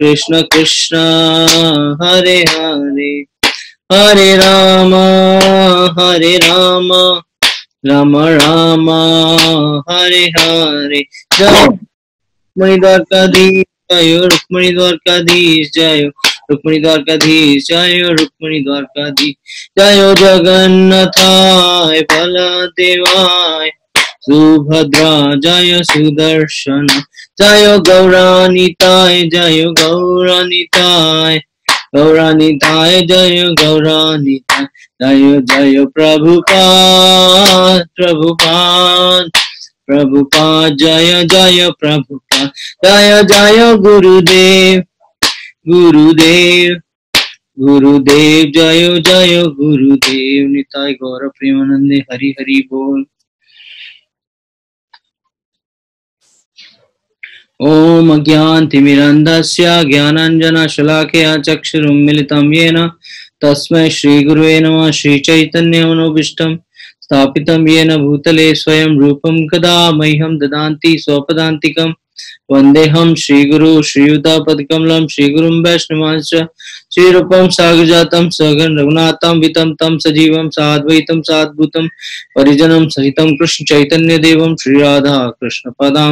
कृष्ण कृष्ण, हरे हरे। हरे राम हरे राम। राम राम, हरे हरे। जय। रुक्मणी द्वारकाधीश, जय। रुक्मणी द्वारकाधीश, जय। रुक्मणी द्वारकाधीश, जय। रुक्मणी द्वारकाधीश, जय। जगन्नाथाय, बलदेवाय। सुभद्रा, जय सुदर्शन। जय गौरानिताय जय गौरानिताय गौरानिताय जय गौरानिताय जय जय प्रभु प्रभुपाद प्रभुपाद प्रभुपाद। जय जय प्रभुपाद। जय जय गुरुदेव गुरुदेव गुरुदेव। जय जय गुरुदेव। निताय गौर प्रेमानंदे। हरि हरि बोल। ॐ अज्ञानतिमिरन्धस्य ज्ञानाञ्जनशलाकया चक्षुरुन्मिलितं येन तस्मै श्रीगुरुवे नमः श्रीचैतन्यमनोभीष्टं स्थापितं येन भूतले स्वयं रूपं कदा मह्यं ददान्ति स्वपदान्तिकं वन्देऽहं श्रीगुरु गुरु श्रीगुरुं श्री श्रीरूपं सागजात सघन रघुनाथं वितं परिजनं सहित कृष्ण चैतन्य देव श्री राधा कृष्ण पदा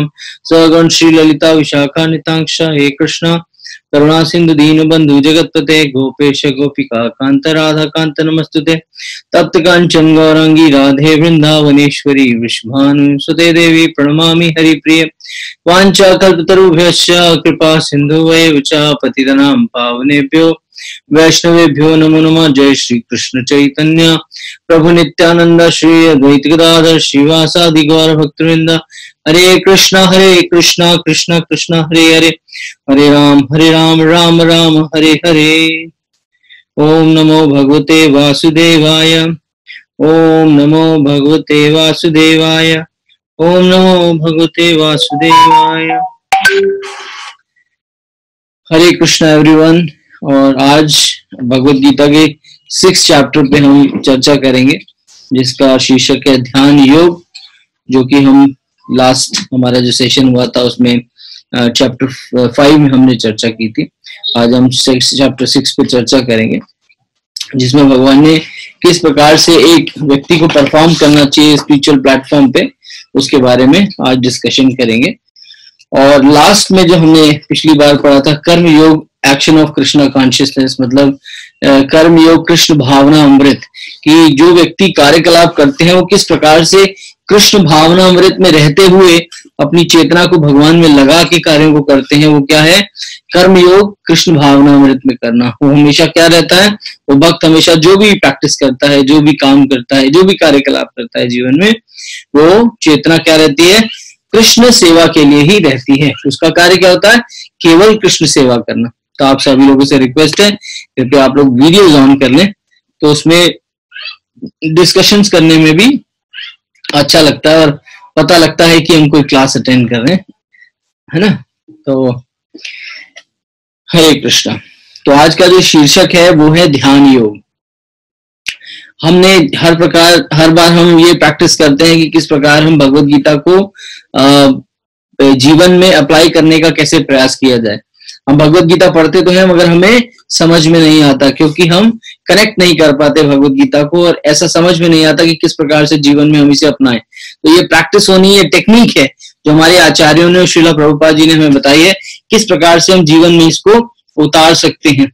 सगण श्री ललिता विशाखा नितांक्ष हे कृष्ण करुणा सिंधु दीन बंधु जगतपते गोपेश गोपिका कांत राधा कांत नमस्तुते। तप्त कांचन गौरांगी राधे वृंदावनेश्वरी विश्वानु सुते देवी प्रणमा हरिप्रिय। वाचा कल्पतरुभ्य कृपा सिंधु वै पतितनां पावनेभ्यो। वैष्णवेभ्यो नमो नमः। जय श्री कृष्ण चैतन्य। प्रभु नित्यानंद श्री अद्वैत गदाधर श्रीवासादि गौर भक्तवृंद हरे कृष्णा हरे कृष्णा कृष्णा कृष्णा, हरे हरे। हरे राम हरे राम राम राम, हरे हरे। ओम नमो भगवते वासुदेवाय। ओम नमो भगवते वासुदेवाय। ओम नमो भगवते वासुदेवाय। हरे कृष्णा एवरीवन और आज भगवत गीता के सिक्स चैप्टर पे हम चर्चा करेंगे, जिसका शीर्षक है ध्यान योग, जो कि हम लास्ट हमारा जो सेशन हुआ था उसमें चैप्टर फाइव में हमने चर्चा की थी। आज हम चैप्टर सिक्स पे चर्चा करेंगे, जिसमें भगवान ने किस प्रकार से एक व्यक्ति को परफॉर्म करना चाहिए स्पिरिचुअल प्लेटफॉर्म पे, उसके बारे में आज डिस्कशन करेंगे। और लास्ट में जो हमने पिछली बार पढ़ा था, कर्म योग एक्शन ऑफ़ कृष्णा कॉन्शियसनेस मतलब कर्म योग, कृष्ण भावना अमृत, कि जो व्यक्ति कार्यकलाप करते हैं, वो किस प्रकार से कृष्ण भावना अमृत में रहते हुए अपनी चेतना को भगवान में लगा के कार्यों को करते हैं, वो क्या है? कर्म योग, कृष्ण भावना अमृत में करना। वो हमेशा क्या रहता है? वो भक्त हमेशा जो भी प्रैक्टिस करता है, जो भी काम करता है, जो भी कार्यकलाप करता है जीवन में, वो चेतना क्या रहती है? कृष्ण सेवा के लिए ही रहती है। उसका कार्य क्या होता है? केवल कृष्ण सेवा करना। तो आप सभी लोगों से रिक्वेस्ट है क्योंकि आप लोग वीडियो ऑन कर लें तो उसमें डिस्कशंस करने में भी अच्छा लगता है और पता लगता है कि हम कोई क्लास अटेंड कर रहे हैं, है ना? तो हरे कृष्णा। तो आज का जो शीर्षक है, वो है ध्यान योग। हमने हर प्रकार, हर बार हम ये प्रैक्टिस करते हैं कि किस प्रकार हम भगवत गीता को जीवन में अप्लाई करने का कैसे प्रयास किया जाए। हम भगवत गीता पढ़ते तो हैं, मगर हमें समझ में नहीं आता, क्योंकि हम कनेक्ट नहीं कर पाते भगवत गीता को, और ऐसा समझ में नहीं आता कि किस प्रकार से जीवन में हम इसे अपनाएँ। तो ये प्रैक्टिस होनी है टेक्निक है, जो हमारे आचार्यों ने शिला प्रभुपाद जी ने हमें बताई है, किस प्रकार से हम जीवन में इसको उतार सकते हैं।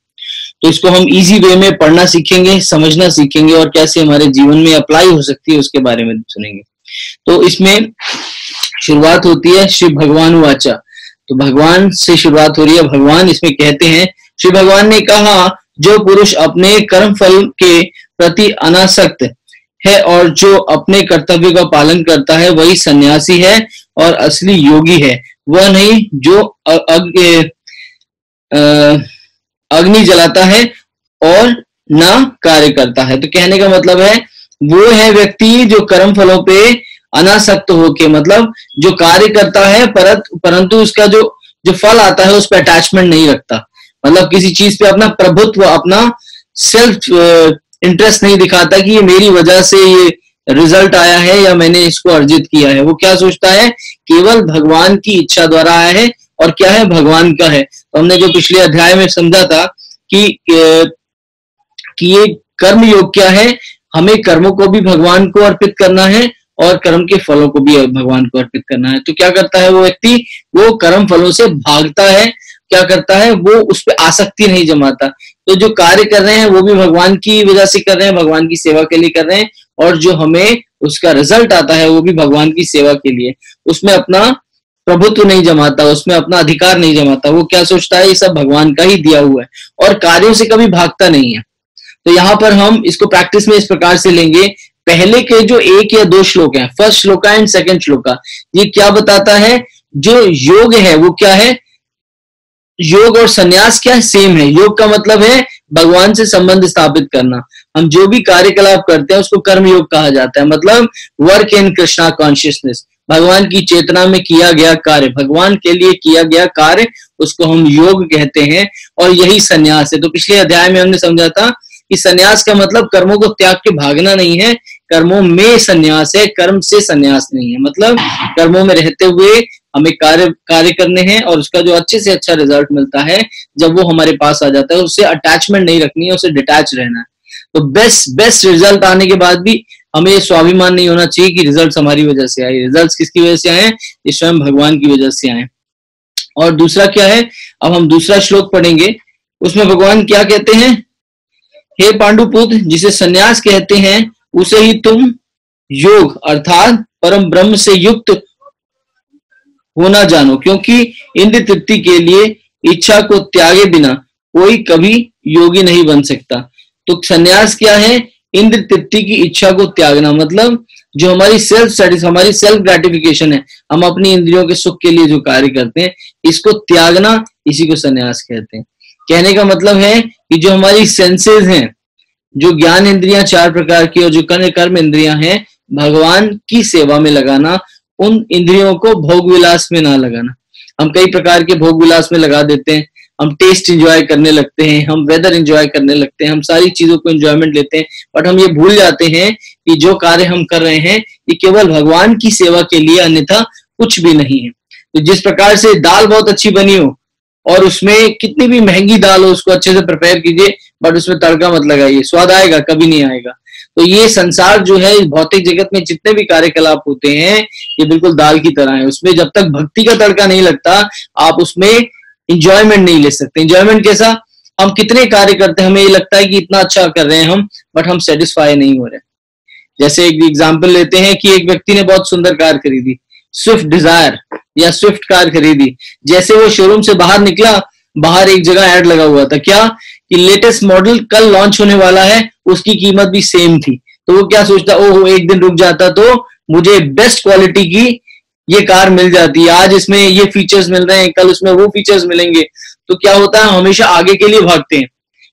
तो इसको हम इजी वे में पढ़ना सीखेंगे, समझना सीखेंगे, और कैसे हमारे जीवन में अप्लाई हो सकती है, उसके बारे में सुनेंगे। तो इसमें शुरुआत होती है श्री भगवान वाचा तो भगवान से शुरुआत हो रही है। भगवान इसमें कहते हैं, श्री भगवान ने कहा, जो पुरुष अपने कर्म फल के प्रति अनासक्त है और जो अपने कर्तव्य का पालन करता है, वही सन्यासी है और असली योगी है। वह नहीं, जो अग्नि जलाता है और ना कार्य करता है। तो कहने का मतलब है, वो है व्यक्ति जो कर्म फलों पे अनासक्त होके मतलब जो कार्य करता है, परत, परंतु उसका जो जो फल आता है, उस पर अटैचमेंट नहीं रखता। मतलब किसी चीज़ पे अपना प्रभुत्व, अपना सेल्फ इंटरेस्ट नहीं दिखाता कि ये मेरी वजह से ये रिज़ल्ट आया है या मैंने इसको अर्जित किया है। वो क्या सोचता है? केवल भगवान की इच्छा द्वारा आया है और क्या है? भगवान का है। तो हमने जो पिछले अध्याय में समझा था कि कि ये कर्म योग क्या है? हमें कर्मों को भी भगवान को अर्पित करना है और कर्म के फलों को भी भगवान को अर्पित करना है। तो क्या करता है वो व्यक्ति? वो कर्म फलों से भागता है। क्या करता है? वो उस पर आसक्ति नहीं जमाता। तो जो कार्य कर रहे हैं, वो भी भगवान की वजह से कर रहे हैं, भगवान की सेवा के लिए कर रहे हैं और जो हमें उसका रिज़ल्ट आता है, वो भी भगवान की सेवा के लिए। उसमें अपना प्रभुत्व नहीं जमाता, उसमें अपना अधिकार नहीं जमाता। वो क्या सोचता है? ये सब भगवान का ही दिया हुआ है और कार्यों से कभी भागता नहीं है। तो यहाँ पर हम इसको प्रैक्टिस में इस प्रकार से लेंगे पहले के जो एक या दो श्लोक हैं first shloka and second shloka ये क्या बताता है? जो योग है, वो क्या है? योग और संन्यास क्या है? सेम है। योग का मतलब है भगवान से संबंध स्थापित करना। हम जो भी कार्यकलाप करते हैं, उसको कर्म योग कहा जाता है। मतलब वर्क इन कृष्णा कॉन्शियसनेस भगवान की चेतना में किया गया कार्य, भगवान के लिए किया गया कार्य, उसको हम योग कहते हैं और यही संन्यास है। तो पिछले अध्याय में हमने समझा था कि संन्यास का मतलब कर्मों को त्याग के भागना नहीं है कर्मों में संन्यास है, कर्म से संन्यास नहीं है। मतलब कर्मों में रहते हुए हमें कार्य कार्य करने हैं और उसका जो अच्छे से अच्छा रिज़ल्ट मिलता है, जब वो हमारे पास आ जाता है उससे अटैचमेंट नहीं रखनी है, उसे डिटैच रहना है। तो बेस्ट बेस्ट रिज़ल्ट आने के बाद भी हमें ये स्वाभिमान नहीं होना चाहिए कि रिज़ल्ट हमारी वजह से आए। रिज़ल्ट किसकी वजह से आए? ये स्वयं भगवान की वजह से आए। और दूसरा क्या है? अब हम दूसरा श्लोक पढ़ेंगे। उसमें भगवान क्या कहते हैं? हे पांडुपुत्र, जिसे संन्यास कहते हैं उसे ही तुम योग अर्थात परम ब्रह्म से युक्त होना जानो, क्योंकि इंद्र तृप्ति के लिए इच्छा को त्यागे बिना कोई कभी योगी नहीं बन सकता। तो संन्यास क्या है? इंद्र तृप्ति की इच्छा को त्यागना मतलब जो हमारी सेल्फ स्टडीज़ हमारी सेल्फ ग्रेटिफिकेशन है, हम अपनी इंद्रियों के सुख के लिए जो कार्य करते हैं, इसको त्यागना इसी को संन्यास कहते हैं। कहने का मतलब है कि जो हमारी सेंसेस हैं जो ज्ञान इंद्रियाँ चार प्रकार की और जो कर्म कर्म इंद्रियाँ हैं, भगवान की सेवा में लगाना, उन इंद्रियों को भोग विलास में ना लगाना। हम कई प्रकार के भोग विलास में लगा देते हैं। हम टेस्ट इंजॉय करने लगते हैं, हम वेदर इंजॉय करने लगते हैं, हम सारी चीज़ों को एंजॉयमेंट लेते हैं बट हम ये भूल जाते हैं कि जो कार्य हम कर रहे हैं, ये केवल भगवान की सेवा के लिए, अन्यथा कुछ भी नहीं है। तो जिस प्रकार से दाल बहुत अच्छी बनी हो, और उसमें कितनी भी महँगी दाल हो, उसको अच्छे से प्रिपेयर कीजिए बट उसमें तड़का मत लगाइए। स्वाद आएगा, कभी नहीं आएगा। तो ये संसार जो है भौतिक जगत में जितने भी कार्यकलाप होते हैं, ये बिल्कुल दाल की तरह है। उसमें जब तक भक्ति का तड़का नहीं लगता, आप उसमें इंजॉयमेंट नहीं ले सकते। इंजॉयमेंट कैसा? हम कितने कार्य करते हैं, हमें ये लगता है कि इतना अच्छा कर रहे हैं हम बट हम सेटिस्फाई नहीं हो रहे जैसे एक एग्ज़ाम्पल लेते हैं कि एक व्यक्ति ने बहुत सुंदर कार खरीदी। स्विफ्ट डिज़ायर या स्विफ्ट कार खरीदी। जैसे वो शोरूम से बाहर निकला, बाहर एक जगह एड लगा हुआ था। क्या? कि लेटेस्ट मॉडल कल लॉन्च होने वाला है, उसकी कीमत भी सेम थी। तो वो क्या सोचता, ओहो, एक दिन रुक जाता तो मुझे बेस्ट क्वालिटी की ये कार मिल जाती। है आज इसमें ये फीचर्स मिल रहे हैं, कल उसमें वो फीचर्स मिलेंगे। तो क्या होता है हमेशा आगे के लिए भागते हैं।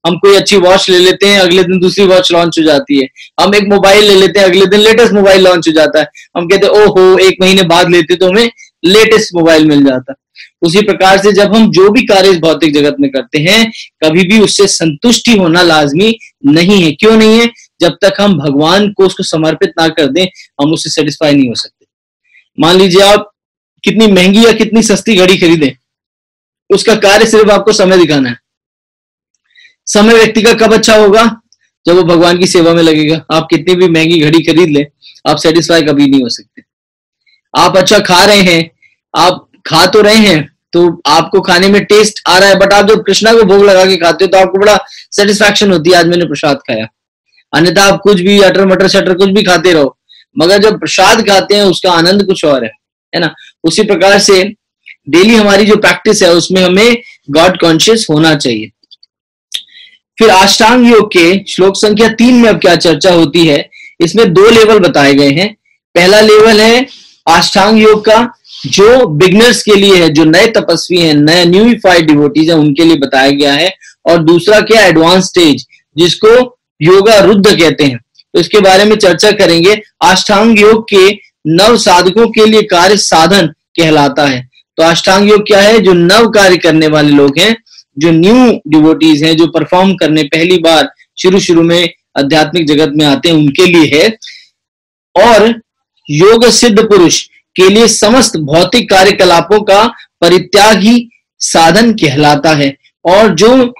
हम कोई अच्छी वॉच ले लेते हैं, अगले दिन दूसरी वॉच लॉन्च हो जाती है। हम एक मोबाइल ले लेते हैं, अगले दिन लेटेस्ट मोबाइल लॉन्च हो जाता है। हम कहते हैं, ओहो, एक महीने बाद लेते तो हमें लेटेस्ट मोबाइल मिल जाता। उसी प्रकार से जब हम जो भी कार्य इस भौतिक जगत में करते हैं, कभी भी उससे संतुष्टि होना लाजमी नहीं है। क्यों नहीं है? जब तक हम भगवान को उसको समर्पित ना कर दें, हम उससे सेटिस्फाई नहीं हो सकते। मान लीजिए आप कितनी महँगी या कितनी सस्ती घड़ी खरीदें। उसका कार्य सिर्फ़ आपको समय दिखाना है। समय व्यक्ति का कब अच्छा होगा? जब वो भगवान की सेवा में लगेगा। आप कितनी भी महँगी घड़ी खरीद लें, आप सेटिस्फाई कभी नहीं हो सकते। आप अच्छा खा रहे हैं, आप खा तो रहे हैं तो आपको खाने में टेस्ट आ रहा है बट आप जब कृष्णा को भोग लगा के खाते हो तो आपको बड़ा सेटिस्फेक्शन होती है, आज मैंने प्रसाद खाया। अन्यथा आप कुछ भी अटर मटर शटर कुछ भी खाते रहो, मगर जब प्रसाद खाते हैं, उसका आनंद कुछ और है है ना? उसी प्रकार से डेली हमारी जो प्रैक्टिस है, उसमें हमें गॉड कॉन्शियस होना चाहिए। फिर अष्टांग योग के श्लोक संख्या तीन में अब क्या चर्चा होती है, इसमें दो लेवल बताए गए हैं। पहला लेवल है अष्टांग योग का जो बिगनर्स के लिए है, जो नए तपस्वी हैं, नए न्यूफाइड डिवोटीज है, उनके लिए बताया गया है। और दूसरा क्या एडवांस स्टेज जिसको योगा रुद्ध कहते हैं। तो इसके बारे में चर्चा करेंगे। अष्टांग योग के नव साधकों के लिए कार्य साधन कहलाता है। तो अष्टांग योग क्या है? जो नव कार्य करने वाले लोग हैं, जो न्यू डिवोटीज हैं, जो परफॉर्म करने पहली बार शुरू शुरू में आध्यात्मिक जगत में आते हैं, उनके लिए है। और योग सिद्ध पुरुष के लिए समस्त भौतिक कार्यकलापों का परित्याग ही साधन कहलाता है। और जो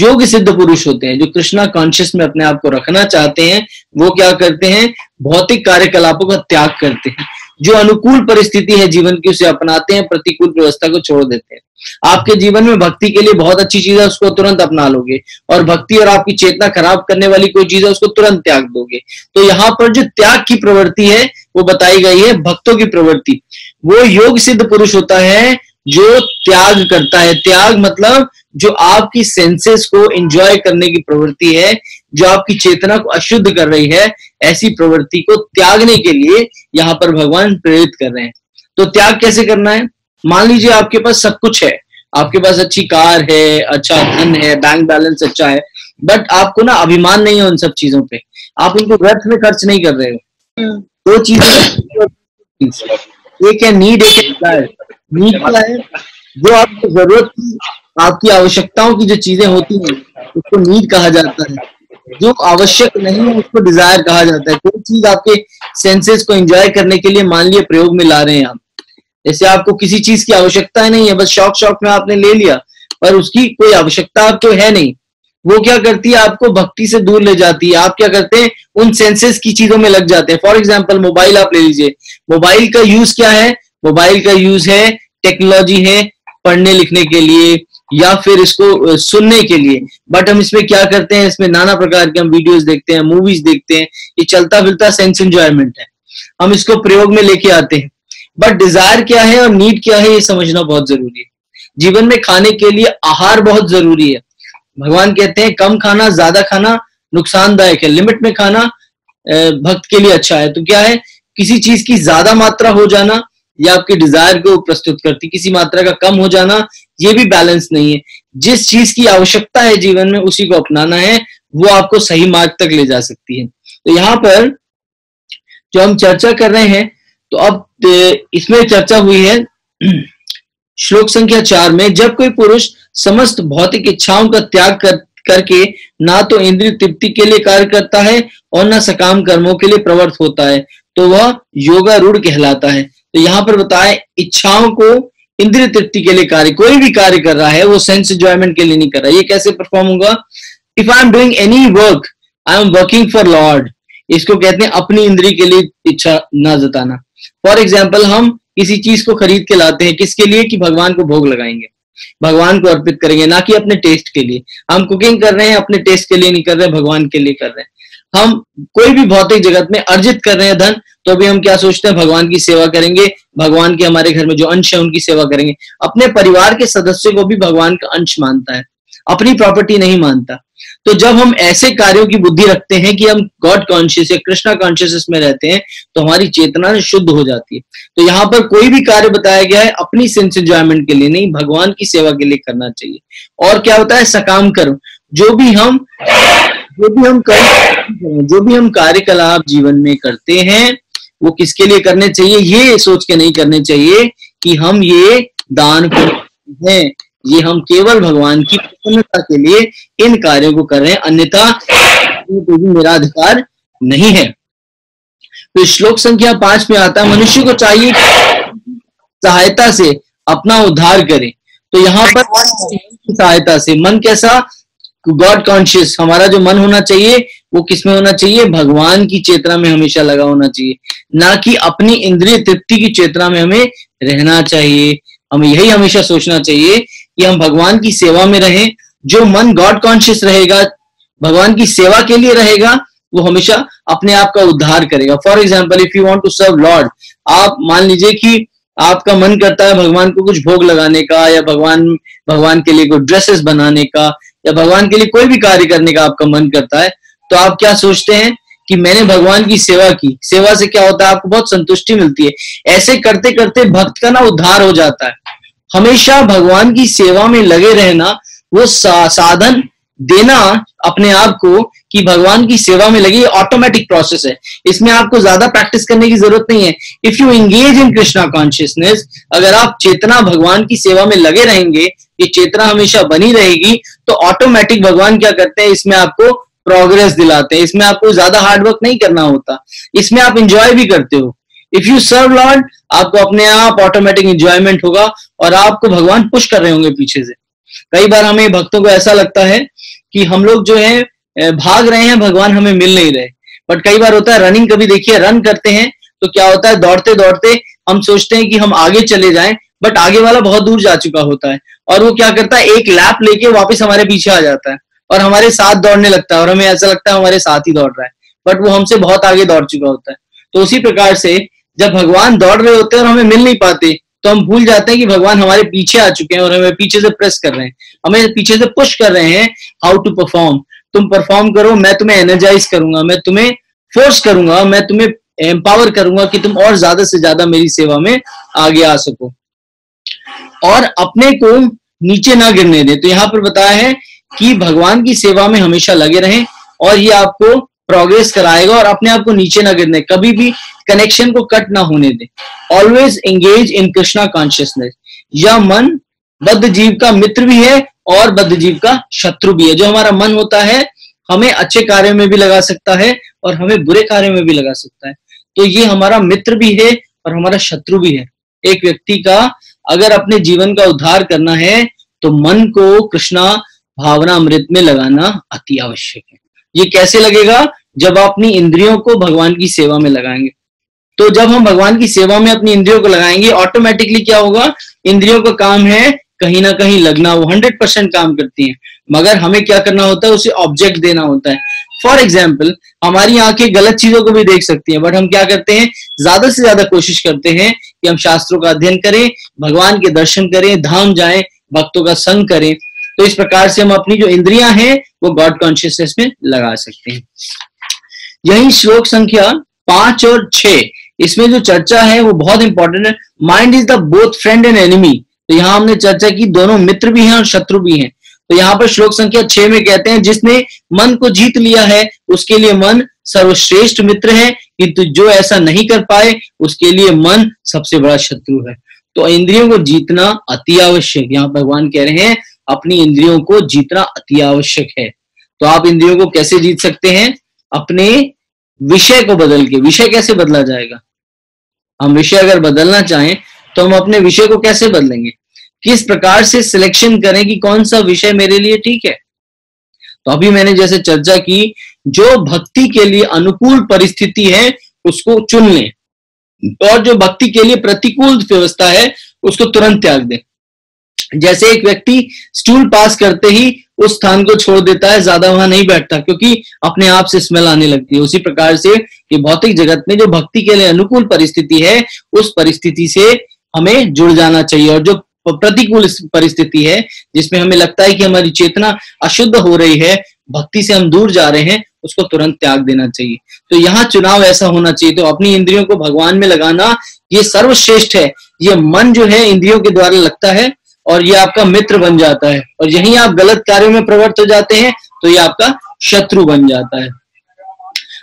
योग सिद्ध पुरुष होते हैं, जो कृष्णा कॉन्शियस में अपने आप को रखना चाहते हैं, वो क्या करते हैं? भौतिक कार्यकलापों का त्याग करते हैं। जो अनुकूल परिस्थिति है जीवन की, उसे अपनाते हैं, प्रतिकूल व्यवस्था को छोड़ देते हैं। आपके जीवन में भक्ति के लिए बहुत अच्छी चीज़ है, उसको तुरंत अपना लोगे। और भक्ति और आपकी चेतना खराब करने वाली कोई चीज़ है, उसको तुरंत त्याग दोगे। तो यहाँ पर जो त्याग की प्रवृत्ति है वो बताई गई है भक्तों की प्रवृत्ति। वो योग सिद्ध पुरुष होता है जो त्याग करता है। त्याग मतलब जो आपकी सेंसेस को एंजॉय करने की प्रवृत्ति है, जो आपकी चेतना को अशुद्ध कर रही है, ऐसी प्रवृत्ति को त्यागने के लिए यहाँ पर भगवान प्रेरित कर रहे हैं। तो त्याग कैसे करना है? मान लीजिए आपके पास सब कुछ है। आपके पास अच्छी कार है अच्छा धन है बैंक बैलेंस अच्छा है बट आपको ना अभिमान नहीं है उन सब चीज़ों पे। आप उनको व्यर्थ में खर्च नहीं कर रहे हो। हम्म। दो चीज़ें एक है नीड एक है नीड क्या है? जो आपको ज़रूरत की, आपकी आवश्यकताओं की जो चीज़ें होती हैं, उसको नीड कहा जाता है। जो आवश्यक नहीं है, उसको डिज़ायर कहा जाता है। कोई चीज़ आपके सेंसेस को एंजॉय करने के लिए मान लिया प्रयोग में ला रहे हैं आप। जैसे आपको किसी चीज़ की आवश्यकता नहीं है, बस शौक शौक में आपने ले लिया, पर उसकी कोई आवश्यकता आपको है नहीं। वो क्या करती है? आपको भक्ति से दूर ले जाती है। आप क्या करते हैं? उन सेंसेस की चीज़ों में लग जाते हैं। फॉर एग्ज़ाम्पल मोबाइल आप ले लीजिए। मोबाइल का यूज़ क्या है? मोबाइल का यूज़ है टेक्नोलॉजी है पढ़ने, लिखने के लिए या फिर इसको सुनने के लिए। बट हम इसमें क्या करते हैं? इसमें नाना प्रकार के हम वीडियोस देखते हैं मूवीज़ देखते हैं। ये चलता फिरता सेंस एंजॉयमेंट है। हम इसको प्रयोग में लेके आते हैं। बट डिज़ायर क्या है और नीड क्या है, ये समझना बहुत ज़रूरी है। जीवन में खाने के लिए आहार बहुत ज़रूरी है। भगवान कहते हैं, कम खाना, ज़्यादा खाना नुकसानदायक है। लिमिट में खाना भक्त के लिए अच्छा है। तो क्या है? किसी चीज़ की ज़्यादा मात्रा हो जाना या आपके डिज़ायर को प्रस्तुत करती, किसी मात्रा का कम हो जाना, ये भी बैलेंस नहीं है। जिस चीज़ की आवश्यकता है जीवन में, उसी को अपनाना है, वो आपको सही मार्ग तक ले जा सकती है। तो यहाँ पर जो हम चर्चा कर रहे हैं तो अब इसमें चर्चा हुई है श्लोक संख्या चार में, जब कोई पुरुष समस्त भौतिक इच्छाओं का त्याग कर, करके ना तो इंद्रिय तृप्ति के लिए कार्य करता है और ना सकाम कर्मों के लिए प्रवर्त होता है तो वह योगा रूढ़ कहलाता है। तो यहाँ पर बताए, इच्छाओं को इंद्रिय तृप्ति के लिए कार्य, कोई भी कार्य कर रहा है, वो सेंस एंजॉयमेंट के लिए नहीं कर रहा। है ये कैसे परफॉर्म होगा? If I am doing any work I am working for Lord इसको कहते हैं अपनी इंद्री के लिए इच्छा ना जताना। फॉर एग्ज़ाम्पल हम किसी चीज़ को खरीद के लाते हैं, किसके लिए? कि भगवान को भोग लगाएँगे। भगवान को अर्पित करेंगे, ना कि अपने टेस्ट के लिए। हम कुकिंग कर रहे हैं, अपने टेस्ट के लिए नहीं कर रहे, भगवान के लिए कर रहे हैं। हम कोई भी भौतिक जगत में अर्जित कर रहे हैं धन तो भी हम क्या सोचते हैं? भगवान की सेवा करेंगे, भगवान के हमारे घर में जो अंश है, उनकी सेवा करेंगे। अपने परिवार के सदस्यों को भी भगवान का अंश मानता है। अपनी प्रॉपर्टी नहीं मानता। तो जब हम ऐसे कार्यों की बुद्धि रखते हैं कि हम गॉड कॉन्शियस या कृष्णा कॉन्शियस में रहते हैं तो हमारी चेतना शुद्ध हो जाती है। तो यहाँ पर कोई भी कार्य बताया गया है, अपनी सेंस एंजॉयमेंट के लिए नहीं, भगवान की सेवा के लिए करना चाहिए। और क्या होता है? सकाम कर्म। जो भी हम, जो भी हम कर जो भी हम कार्यकलाप जीवन में करते हैं, वो किसके लिए करने चाहिए? ये सोच के नहीं करने चाहिए कि हम ये दान हैं। ये हम केवल भगवान की प्रसन्नता के लिए इन कार्यों को कर रहे हैं, अन्यथा तो भी मेरा अधिकार नहीं है। तो श्लोक संख्या पाँच में आता है, मनुष्य को चाहिए सहायता से अपना उद्धार करे। तो यहाँ पर सहायता से, मन कैसा? गॉड कॉन्शियस हमारा जो मन होना चाहिए, वो किसमें होना चाहिए? भगवान की चेतना में हमेशा लगा होना चाहिए। ना कि अपनी इंद्रिय तृप्ति की चेतना में हमें रहना चाहिए। हमें यही हमेशा सोचना चाहिए कि हम भगवान की सेवा में रहें, जो मन गॉड कॉन्शियस रहेगा, भगवान की सेवा के लिए रहेगा, वो हमेशा अपने आप का उद्धार करेगा। For example if you want to serve Lord आप मान लीजिए कि आपका मन करता है भगवान को कुछ भोग लगाने का, या भगवान भगवान के लिए कोई ड्रेसेस बनाने का, या भगवान के लिए कोई भी कार्य करने का आपका मन करता है तो आप क्या सोचते हैं कि मैंने भगवान की सेवा की। सेवा से क्या होता है? आपको बहुत संतुष्टि मिलती है। ऐसे करते करते भक्त का ना उद्धार हो जाता है। हमेशा भगवान की सेवा में लगे रहना वो सा, साधन देना अपने आप को कि भगवान की सेवा में लगी ऑटोमेटिक प्रोसेस है। इसमें आपको ज़्यादा प्रैक्टिस करने की ज़रूरत नहीं है। If you engage in Krishna consciousness अगर आप चेतना भगवान की सेवा में लगे रहेंगे ये चेतना हमेशा बनी रहेगी तो ऑटोमेटिक भगवान क्या करते हैं इसमें आपको प्रोग्रेस दिलाते हैं। इसमें आपको ज़्यादा हार्डवर्क नहीं करना होता। इसमें आप इंजॉय भी करते हो। इफ़ यू सर्व लॉर्ड आपको अपने आप ऑटोमेटिक इंजॉयमेंट होगा और आपको भगवान पुश कर रहे होंगे पीछे से। कई बार हमें भक्तों को ऐसा लगता है कि हम लोग जो है भाग रहे हैं, भगवान हमें मिल नहीं रहे। बट कई बार होता है रनिंग कभी देखिए रन करते हैं तो क्या होता है, दौड़ते दौड़ते हम सोचते हैं कि हम आगे चले जाएँ बट आगे वाला बहुत दूर जा चुका होता है। और वो क्या करता है, एक लैप लेके वापस हमारे पीछे आ जाता है और हमारे साथ दौड़ने लगता है और हमें ऐसा लगता है हमारे साथ ही दौड़ रहा है। बट वो हमसे बहुत आगे दौड़ चुका होता है। तो उसी प्रकार से जब भगवान दौड़ रहे होते हैं और हमें मिल नहीं पाते तो हम भूल जाते हैं कि भगवान हमारे पीछे आ चुके हैं और हमें पीछे से प्रेस कर रहे हैं। हमें पीछे से पुश कर रहे हैं हाउ टू परफॉर्म तुम परफॉर्म करो, मैं तुम्हें एनर्जाइज करूँगा, मैं तुम्हें फोर्स करूँगा, मैं तुम्हें एम्पावर करूँगा कि तुम और ज़्यादा से ज़्यादा मेरी सेवा में आगे आ सको। और अपने को नीचे ना गिरने दे। तो यहाँ पर बताया है कि भगवान की सेवा में हमेशा लगे रहें और ये आपको प्रोग्रेस कराएगा और अपने आप को नीचे ना गिरने, कभी भी कनेक्शन को कट ना होने दे। Always engage in Krishna consciousness यह मन बद्ध जीव का मित्र भी है और बद्ध जीव का शत्रु भी है। जो हमारा मन होता है, हमें अच्छे कार्य में भी लगा सकता है और हमें बुरे कार्य में भी लगा सकता है। तो ये हमारा मित्र भी है और हमारा शत्रु भी है। एक व्यक्ति का अगर अपने जीवन का उद्धार करना है तो मन को कृष्णा भावना अमृत में लगाना अति आवश्यक है। ये कैसे लगेगा? जब आप अपनी इंद्रियों को भगवान की सेवा में लगाएँगे। तो जब हम भगवान की सेवा में अपनी इंद्रियों को लगाएँगे ऑटोमेटिकली क्या होगा? इंद्रियों का काम है कहीं ना कहीं लगना। वो हंड्रेड परसेंट काम करती है। मगर हमें क्या करना होता है? उसे ऑब्जेक्ट देना होता है। फॉर एग्ज़ाम्पल हमारी आँखें गलत चीज़ों को भी देख सकती हैं बट हम क्या करते हैं? ज़्यादा से ज़्यादा कोशिश करते हैं कि हम शास्त्रों का अध्ययन करें, भगवान के दर्शन करें, धाम जाएँ, भक्तों का संग करें। तो इस प्रकार से हम अपनी जो इंद्रियाँ हैं, वो गॉड कॉन्शियसनेस में लगा सकते हैं। यही श्लोक संख्या पाँच और छह, इसमें जो चर्चा है, वो बहुत इंपॉर्टेंट है। Mind is the both friend and enemy तो यहाँ हमने चर्चा की, दोनों मित्र भी हैं और शत्रु भी हैं। तो यहाँ पर श्लोक संख्या छह में कहते हैं, जिसने मन को जीत लिया है, उसके लिए मन सर्वश्रेष्ठ मित्र है, किंतु जो ऐसा नहीं कर पाए, उसके लिए मन सबसे बड़ा शत्रु है। तो इंद्रियों को जीतना अति आवश्यक। यहाँ भगवान कह रहे हैं अपनी इंद्रियों को जीतना अति आवश्यक है। तो आप इंद्रियों को कैसे जीत सकते हैं? अपने विषय को बदल के। विषय कैसे बदला जाएगा? हम विषय अगर बदलना चाहें तो हम अपने विषय को कैसे बदलेंगे? किस प्रकार से सिलेक्शन करें कि कौन सा विषय मेरे लिए ठीक है? तो अभी मैंने जैसे चर्चा की, जो भक्ति के लिए अनुकूल परिस्थिति है, उसको चुन लें। और जो भक्ति के लिए प्रतिकूल व्यवस्था है, उसको तुरंत त्याग दें। जैसे एक व्यक्ति स्टूल पास करते ही उस स्थान को छोड़ देता है, ज़्यादा वहाँ नहीं बैठता, क्योंकि अपने आप से स्मेल आने लगती है। उसी प्रकार से ये भौतिक जगत में जो भक्ति के लिए अनुकूल परिस्थिति है, उस परिस्थिति से हमें जुड़ जाना चाहिए। और जो प्रतिकूल परिस्थिति है, जिसमें हमें लगता है कि हमारी चेतना अशुद्ध हो रही है, भक्ति से हम दूर जा रहे हैं, उसको तुरंत त्याग देना चाहिए। तो यहाँ चुनाव ऐसा होना चाहिए। तो अपनी इंद्रियों को भगवान में लगाना, ये सर्वश्रेष्ठ है। ये मन जो है, इंद्रियों के द्वारा लगता है और ये आपका मित्र बन जाता है। और यही आप गलत कार्यों में प्रवृत्त हो जाते हैं तो ये आपका शत्रु बन जाता है।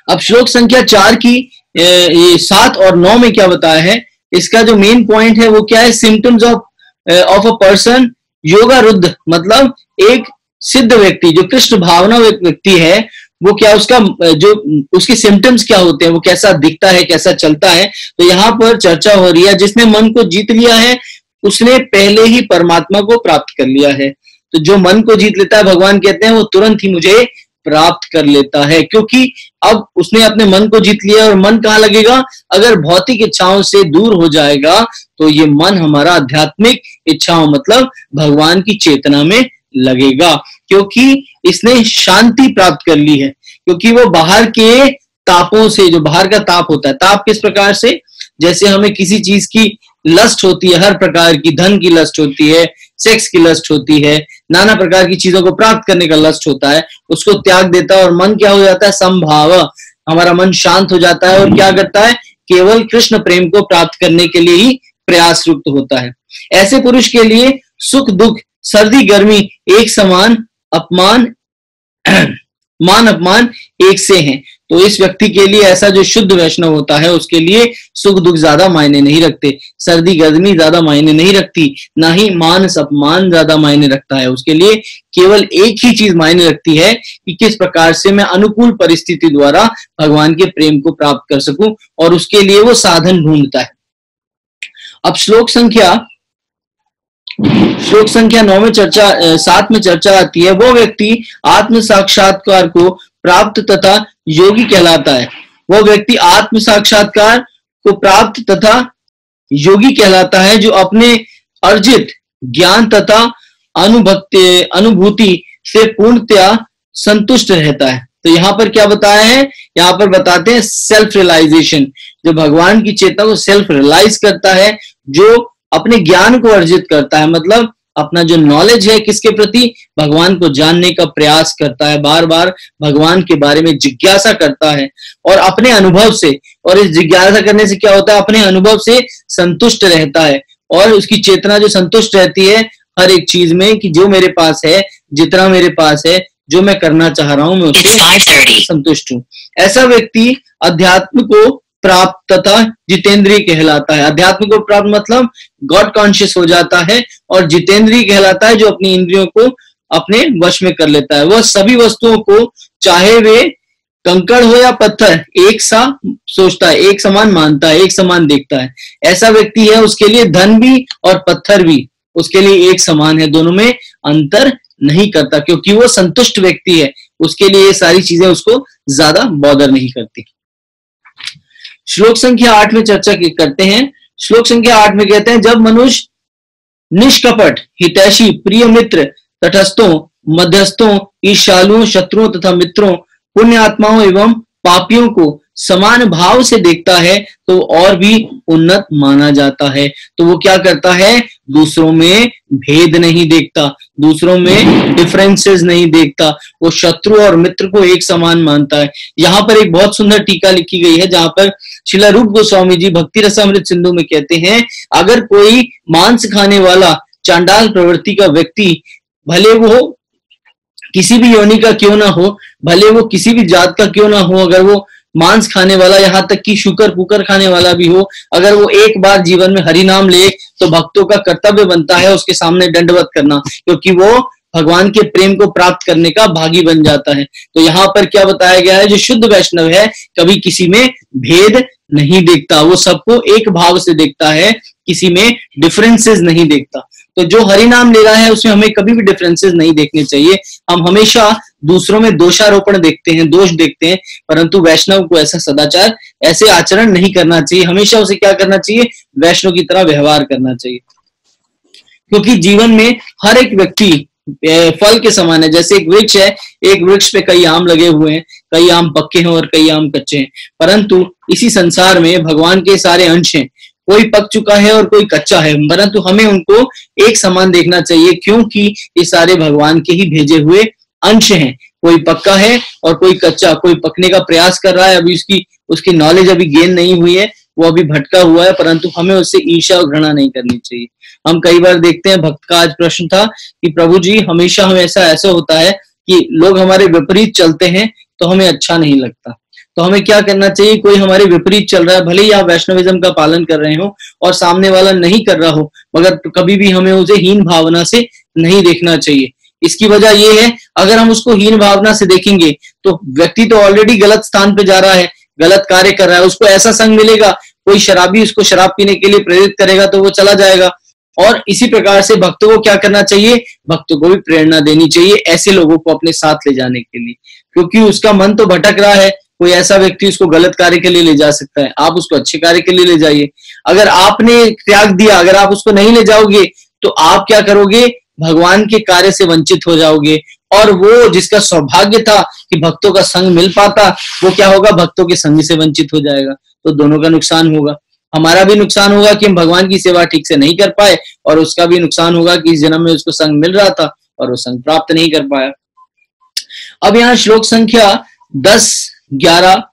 अब श्लोक संख्या चार की ये सात और नौ में क्या बताया है? इसका जो मेन पॉइंट है, वो क्या है? Symptoms of of a person yoga रुद्ध मतलब एक सिद्ध व्यक्ति, जो कृष्ण भावना व्यक्ति है, वो क्या उसका जो उसके सिम्टम्स क्या होते हैं, वो कैसा दिखता है, कैसा चलता है तो यहाँ पर चर्चा हो रही है, जिसने मन को जीत लिया है उसने पहले ही परमात्मा को प्राप्त कर लिया है। तो जो मन को जीत लेता है, भगवान कहते हैं, वो तुरंत ही मुझे प्राप्त कर लेता है। क्योंकि अब उसने अपने मन को जीत लिया और मन कहाँ लगेगा? अगर भौतिक इच्छाओं से दूर हो जाएगा तो ये मन हमारा आध्यात्मिक इच्छाओं मतलब भगवान की चेतना में लगेगा। क्योंकि इसने शांति प्राप्त कर ली है। क्योंकि वो बाहर के तापों से, जो बाहर का ताप होता है, ताप किस प्रकार से? जैसे हमें किसी चीज़ की लस्ट होती है, हर प्रकार की धन की लस्ट होती है सेक्स की लस्ट होती है, नाना प्रकार की चीज़ों को प्राप्त करने का लस्ट होता है, उसको त्याग देता है और मन क्या हो जाता है? संभाव। हमारा मन शांत हो जाता है और क्या करता है? केवल कृष्ण प्रेम को प्राप्त करने के लिए ही प्रयास युक्त होता है। ऐसे पुरुष के लिए सुख, दुख, सर्दी, गर्मी एक समान अपमान, मान अपमान एक से हैं। तो इस व्यक्ति के लिए ऐसा जो शुद्ध वैष्णव होता है, उसके लिए सुख दुख ज़्यादा मायने नहीं रखते। सर्दी, गर्मी ज़्यादा मायने नहीं रखती, ना ही मान अपमान ज़्यादा मायने रखता है। उसके लिए केवल एक ही चीज़ मायने रखती है कि किस प्रकार से मैं अनुकूल परिस्थिति द्वारा भगवान के प्रेम को प्राप्त कर सकूँ और उसके लिए वो साधन ढूंढता है। अब श्लोक संख्या श्लोक संख्या नौ में चर्चा सात में चर्चा आती है। वो व्यक्ति आत्म साक्षात्कार को प्राप्त तथा योगी कहलाता है। वह व्यक्ति आत्म साक्षात्कार को प्राप्त तथा योगी कहलाता है, जो अपने अर्जित ज्ञान तथा अनुभक्ति, अनुभूति से पूर्णतया संतुष्ट रहता है। तो यहाँ पर क्या बताया है? यहाँ पर बताते हैं सेल्फ रियलाइजेशन जो भगवान की चेतना को सेल्फ रियलाइज़ करता है, जो अपने ज्ञान को अर्जित करता है। मतलब अपना जो नॉलेज है किसके प्रति? भगवान को जानने का प्रयास करता है बार बार भगवान के बारे में जिज्ञासा करता है और अपने अनुभव से और इस जिज्ञासा करने से क्या होता है? अपने अनुभव से संतुष्ट रहता है और उसकी चेतना जो संतुष्ट रहती है हर एक चीज़ में कि जो मेरे पास है जितना मेरे पास है जो मैं करना चाह रहा हूँ मैं उससे संतुष्ट हूँ। ऐसा व्यक्ति अध्यात्म को प्राप्त तथा जितेंद्रीय कहलाता है। अध्यात्म को प्राप्त मतलब गॉड कॉन्शियस हो जाता है और जितेंद्रीय कहलाता है जो अपनी इंद्रियों को अपने वश में कर लेता है। वह सभी वस्तुओं को चाहे वे कंकड़ हो या पत्थर, एक सा सोचता है, एक समान मानता है, एक समान देखता है। ऐसा व्यक्ति है, उसके लिए धन भी और पत्थर भी उसके लिए एक समान है। दोनों में अंतर नहीं करता, क्योंकि वो संतुष्ट व्यक्ति है। उसके लिए ये सारी चीज़ें उसको ज़्यादा बॉदर नहीं करती। श्लोक संख्या आठ में चर्चा करते हैं। श्लोक संख्या आठ में कहते हैं, जब मनुष्य निष्कपट, हितैषी, प्रिय मित्र, तटस्थों, मध्यस्थों ईशालुओं शत्रुओं तथा मित्रों पुण्य आत्माओं एवं पापियों को समान भाव से देखता है तो और भी उन्नत माना जाता है। तो वो क्या करता है? दूसरों में भेद नहीं देखता, दूसरों में डिफरेंसेस नहीं देखता। वो शत्रु और मित्र को एक समान मानता है। यहाँ पर एक बहुत सुंदर टीका लिखी गई है, जहाँ पर शिला रूप गोस्वामी जी भक्ति रसामृत सिंधु में कहते हैं, अगर कोई मांस खाने वाला चांडाल प्रवृत्ति का व्यक्ति भले वो किसी भी योनि का क्यों ना हो, भले वो किसी भी जात का क्यों ना हो, अगर वो मांस खाने वाला यहाँ तक कि शुकर कुकर खाने वाला भी हो, अगर वो एक बार जीवन में हरि नाम ले तो भक्तों का कर्तव्य बनता है उसके सामने दंडवत करना, क्योंकि वो भगवान के प्रेम को प्राप्त करने का भागी बन जाता है। तो यहाँ पर क्या बताया गया है? जो शुद्ध वैष्णव है, कभी किसी में भेद नहीं देखता। वो सबको एक भाव से देखता है, किसी में डिफरेंसेस नहीं देखता। तो जो हरि नाम ले रहा है, उसमें हमें कभी भी डिफरेंसेस नहीं देखने चाहिए। हम हमेशा दूसरों में दोषारोपण देखते हैं, दोष देखते हैं, परंतु वैष्णव को ऐसा सदाचार, ऐसे आचरण नहीं करना चाहिए। हमेशा उसे क्या करना चाहिए? वैष्णव की तरह व्यवहार करना चाहिए। क्योंकि जीवन में हर एक व्यक्ति फल के समान है। जैसे एक वृक्ष है, एक वृक्ष पे कई आम लगे हुए हैं, कई आम पक्के हैं और कई आम कच्चे हैं। परंतु इसी संसार में भगवान के सारे अंश हैं। कोई पक चुका है और कोई कच्चा है। परंतु हमें उनको एक समान देखना चाहिए, क्योंकि ये सारे भगवान के ही भेजे हुए अंश हैं। कोई पक्का है और कोई कच्चा, कोई पकने का प्रयास कर रहा है। अभी उसकी उसकी नॉलेज अभी गेन नहीं हुई है, वो अभी भटका हुआ है, परंतु हमें उससे ईर्षा और घृणा नहीं करनी चाहिए। हम कई बार देखते हैं, भक्त का आज प्रश्न था कि प्रभु जी, हमेशा हमें ऐसा ऐसा होता है कि लोग हमारे विपरीत चलते हैं तो हमें अच्छा नहीं लगता। तो हमें क्या करना चाहिए? कोई हमारे विपरीत चल रहा है, भले ही आप वैष्णविज्म का पालन कर रहे हो और सामने वाला नहीं कर रहा हो, मगर कभी भी हमें उसे हीन भावना से नहीं देखना चाहिए। इसकी वजह यह है, अगर हम उसको हीन भावना से देखेंगे तो व्यक्ति तो ऑलरेडी गलत स्थान पे जा रहा है, गलत कार्य कर रहा है, उसको ऐसा संग मिलेगा, कोई शराबी उसको शराब पीने के लिए प्रेरित करेगा तो वो चला जाएगा। और इसी प्रकार से भक्तों को क्या करना चाहिए? भक्तों को भी प्रेरणा देनी चाहिए ऐसे लोगों को अपने साथ ले जाने के लिए। क्योंकि उसका मन तो भटक रहा है, कोई ऐसा व्यक्ति उसको गलत कार्य के लिए ले जा सकता है। आप उसको अच्छे कार्य के लिए ले जाइए। अगर आपने त्याग दिया, अगर आप उसको नहीं ले जाओगे तो आप क्या करोगे? भगवान के कार्य से वंचित हो जाओगे। और वो जिसका सौभाग्य था कि भक्तों का संग मिल पाता, वो क्या होगा? भक्तों के संग से वंचित हो जाएगा। तो दोनों का नुकसान होगा। हमारा भी नुकसान होगा कि हम भगवान की सेवा ठीक से नहीं कर पाए और उसका भी नुकसान होगा कि इस जन्म में उसको संग मिल रहा था और वो संग प्राप्त नहीं कर पाया। अब यहाँ श्लोक संख्या दस, ग्यारह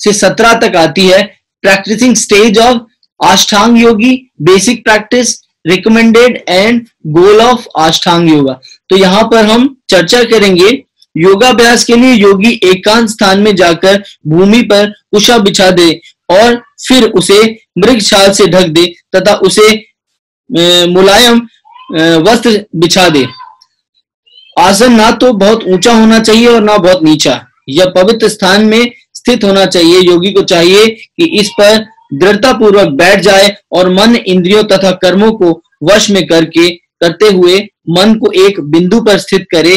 से सत्रह तक आती है। Practicing stage of ashtanga yogi basic practice recommended and goal of ashtanga yoga तो यहाँ पर हम चर्चा करेंगे योगाभ्यास के लिए योगी एकांत स्थान में जाकर भूमि पर उषा बिछा दे। और फिर उसे मृग छाल से ढक दे तथा उसे मुलायम वस्त्र बिछा दे। आसन ना तो बहुत ऊँचा होना चाहिए और ना बहुत नीचा। यह पवित्र स्थान में स्थित होना चाहिए। योगी को चाहिए कि इस पर दृढ़ता पूर्वक बैठ जाए और मन इंद्रियों तथा कर्मों को वश में करके करते हुए मन को एक बिंदु पर स्थित करे।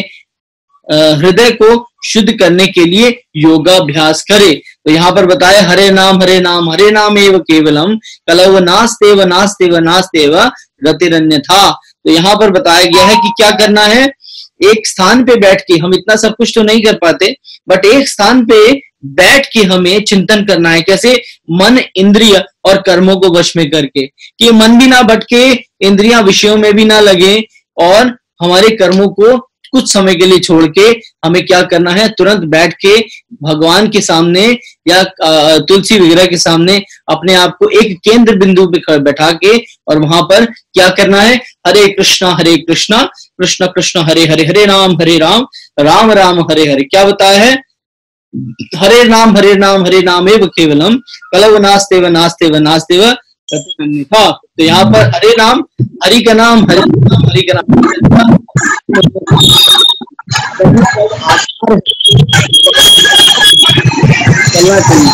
हृदय को शुद्ध करने के लिए योगाभ्यास करे। तो यहाँ पर बताया, हरे नाम हरे नाम हरे नाम एवं केवलम, कलव नास्तेव नास्तेव गतिरन्य था तो यहाँ पर बताया गया है कि क्या करना है, एक स्थान पे बैठ के, हम इतना सब कुछ तो नहीं कर पाते बट एक स्थान पे बैठ के हमें चिंतन करना है, कैसे मन इंद्रिय और कर्मों को वश में करके, कि मन भी ना भटके, इंद्रिया विषयों में भी ना लगे, और हमारे कर्मों को कुछ समय के लिए छोड़ के हमें क्या करना है? तुरंत बैठ के भगवान के सामने या तुलसी वगैरह के सामने अपने आप को एक केंद्र बिंदु पे बैठा के और वहाँ पर क्या करना है? हरे कृष्णा हरे कृष्णा, कृष्ण कृष्ण, हरे हरे हरे राम हरे राम राम राम, हरे हरे। क्या बताया है? हरे नाम हरे नाम हरे नाम एव केवलम। कलव नास्ते व नास्ते व नास्ते व तो यहाँ पर हरे नाम हरि का नाम हरे नाम हरि का नाम। चलना चाहिए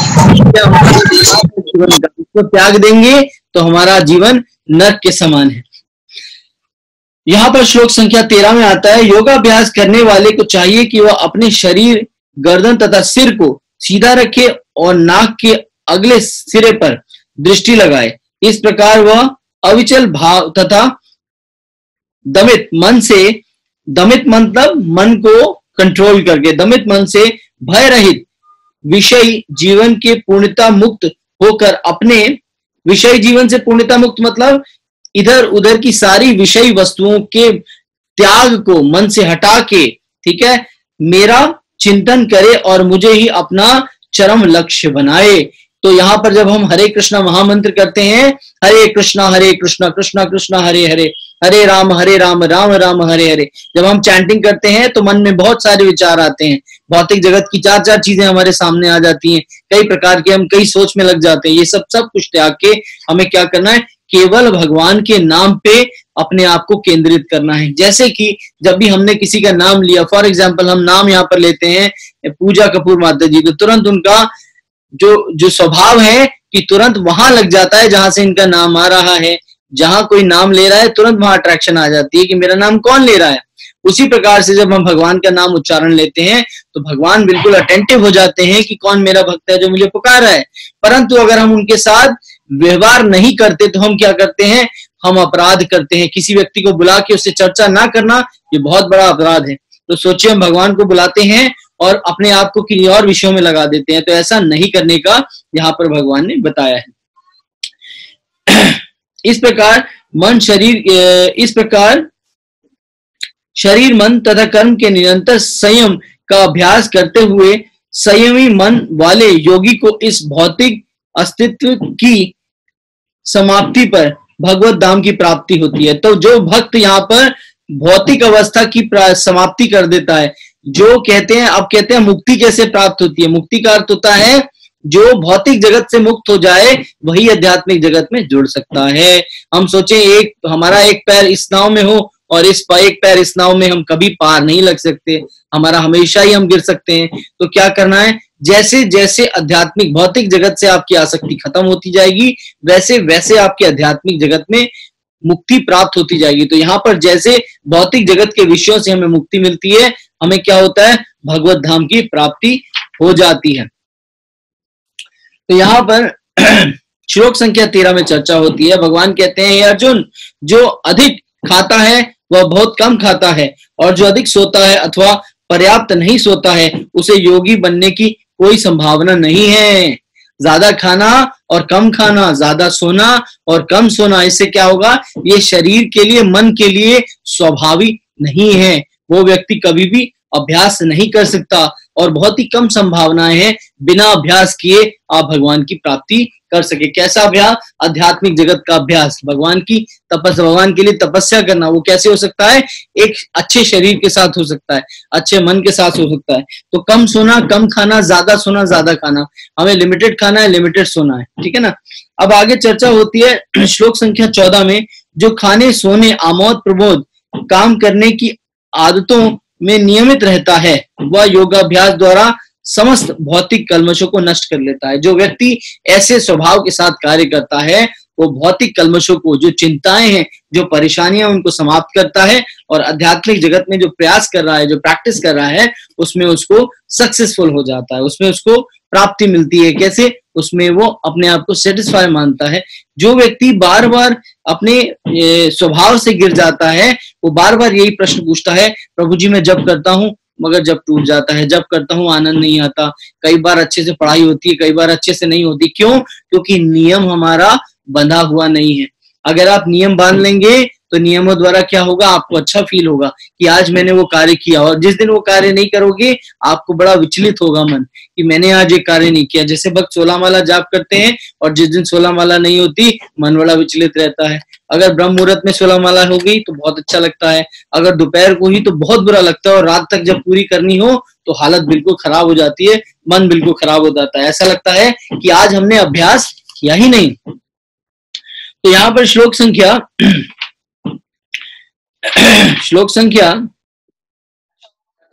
त्याग देंगे तो हमारा जीवन नर्क के समान है। यहाँ पर श्लोक संख्या तेरह में आता है योगाभ्यास करने वाले को चाहिए कि वह अपने शरीर गर्दन तथा सिर को सीधा रखे और नाक के अगले सिरे पर दृष्टि लगाए। इस प्रकार वह अविचल भाव तथा दमित मन से, दमित मतलब मन को कंट्रोल करके, दमित मन से भय रहित विषय जीवन के पूर्णता मुक्त होकर अपने विषय जीवन से पूर्णता मुक्त मतलब इधर उधर की सारी विषय वस्तुओं के त्याग को मन से हटा के, ठीक है, मेरा चिंतन करे और मुझे ही अपना चरम लक्ष्य बनाए। तो यहाँ पर जब हम हरे कृष्णा महामंत्र करते हैं, हरे कृष्णा हरे कृष्णा कृष्णा कृष्णा, हरे हरे हरे राम हरे राम राम राम, हरे हरे। जब हम चैंटिंग करते हैं तो मन में बहुत सारे विचार आते हैं। भौतिक जगत की चार चार चीज़ें हमारे सामने आ जाती हैं। कई प्रकार के हम कई सोच में लग जाते हैं। ये सब सब कुछ त्याग के हमें क्या करना है? केवल भगवान के नाम पे अपने आप को केंद्रित करना है। जैसे कि जब भी हमने किसी का नाम लिया फॉर एग्ज़ाम्पल हम नाम यहाँ पर लेते हैं, पूजा कपूर माता जी तो तुरंत उनका जो जो स्वभाव है कि तुरंत वहाँ लग जाता है जहाँ से इनका नाम आ रहा है। जहाँ कोई नाम ले रहा है, तुरंत वहाँ अट्रैक्शन आ जाती है कि मेरा नाम कौन ले रहा है? उसी प्रकार से जब हम भगवान का नाम उच्चारण लेते हैं तो भगवान बिल्कुल अटेंटिव हो जाते हैं कि कौन मेरा भक्त है जो मुझे पुकार रहा है। परंतु अगर हम उनके साथ व्यवहार नहीं करते तो हम क्या करते हैं? हम अपराध करते हैं। किसी व्यक्ति को बुला के उससे चर्चा ना करना, ये बहुत बड़ा अपराध है। तो सोचिए, हम भगवान को बुलाते हैं और अपने आप को किसी और विषयों में लगा देते हैं। तो ऐसा नहीं करने का यहाँ पर भगवान ने बताया है। इस प्रकार मन शरीर इस प्रकार शरीर, मन तथा कर्म के निरंतर संयम का अभ्यास करते हुए संयमी मन वाले योगी को इस भौतिक अस्तित्व की समाप्ति पर भगवत धाम की प्राप्ति होती है। तो जो भक्त यहाँ पर भौतिक अवस्था की समाप्ति कर देता है जो कहते हैं, अब कहते हैं मुक्ति कैसे प्राप्त होती है? मुक्ति का अर्थ होता है, जो भौतिक जगत से मुक्त हो जाए, वही आध्यात्मिक जगत में जुड़ सकता है। हम सोचे, एक, हमारा एक पैर इस नाव में हो, और इस एक पैर इस नाव में हम कभी पार नहीं लग सकते। हमारा हमेशा ही हम गिर सकते हैं। तो क्या करना है? जैसे जैसे आध्यात्मिक, भौतिक जगत से आपकी आसक्ति खत्म होती जाएगी, वैसे वैसे आपके आध्यात्मिक जगत में मुक्ति प्राप्त होती जाएगी। तो यहाँ पर जैसे भौतिक जगत के विषयों से हमें मुक्ति मिलती है हमें क्या होता है? भगवत धाम की प्राप्ति हो जाती है। तो यहाँ पर श्लोक संख्या तेरह में चर्चा होती है। भगवान कहते हैं अर्जुन, जो अधिक खाता है, वह बहुत कम खाता है, और जो अधिक सोता है अथवा पर्याप्त नहीं सोता है, उसे योगी बनने की कोई संभावना नहीं है। ज़्यादा खाना और कम खाना, ज़्यादा सोना और कम सोना, इससे क्या होगा? ये शरीर के लिए, मन के लिए स्वाभाविक नहीं है। वो व्यक्ति कभी भी अभ्यास नहीं कर सकता और बहुत ही कम संभावनाएँ हैं, बिना अभ्यास किए आप भगवान की प्राप्ति कर सके। कैसा अभ्यास? आध्यात्मिक जगत का अभ्यास। भगवान की तपस्या भगवान के लिए तपस्या करना, वो कैसे हो सकता है? एक अच्छे शरीर के साथ हो सकता है, अच्छे मन के साथ हो सकता है। तो कम सोना, कम खाना, ज़्यादा सोना, ज़्यादा खाना। हमें लिमिटेड खाना है लिमिटेड सोना है, ठीक है ना? अब आगे चर्चा होती है श्लोक संख्या चौदह में, जो खाने, सोने, आमोद, प्रबोध, काम करने की आदतों में नियमित रहता है, वह योगाभ्यास द्वारा समस्त भौतिक कलमशों को नष्ट कर लेता है। जो व्यक्ति ऐसे स्वभाव के साथ कार्य करता है, वो भौतिक कलमशों को, जो चिंताएँ हैं, जो परेशानियाँ उनको समाप्त करता है और आध्यात्मिक जगत में जो प्रयास कर रहा है, जो प्रैक्टिस कर रहा है, उसमें उसको सक्सेसफुल हो जाता है, उसमें उसको प्राप्ति मिलती है। कैसे? उसमें वो अपने आप को सेटिस्फाई मानता है। जो व्यक्ति बार बार अपने स्वभाव से गिर जाता है, वो बार बार यही प्रश्न पूछता है, प्रभु जी, मैं जब करता हूँ, मगर जब टूट जाता है, जब करता हूँ, आनंद नहीं आता। कई बार अच्छे से पढ़ाई होती है, कई बार अच्छे से नहीं होती। क्यों? क्योंकि नियम हमारा बंधा हुआ नहीं है। अगर आप नियम बाँध लेंगे तो नियमों द्वारा क्या होगा? आपको अच्छा फील होगा कि आज मैंने वो कार्य किया और जिस दिन वो कार्य नहीं करोगे, आपको बड़ा विचलित होगा मन कि मैंने आज ये कार्य नहीं किया। जैसे भक्त सोलह माला जाप करते हैं और जिस दिन सोलह माला नहीं होती, मन बड़ा विचलित रहता है। अगर ब्रह्म मुहूर्त में सोलह माला हो गई तो बहुत अच्छा लगता है। अगर दोपहर को ही तो बहुत बुरा लगता है और रात तक जब पूरी करनी हो तो हालत बिल्कुल खराब हो जाती है, मन बिल्कुल खराब हो जाता है। ऐसा लगता है कि आज हमने अभ्यास किया ही नहीं। तो यहाँ पर श्लोक संख्या श्लोक संख्या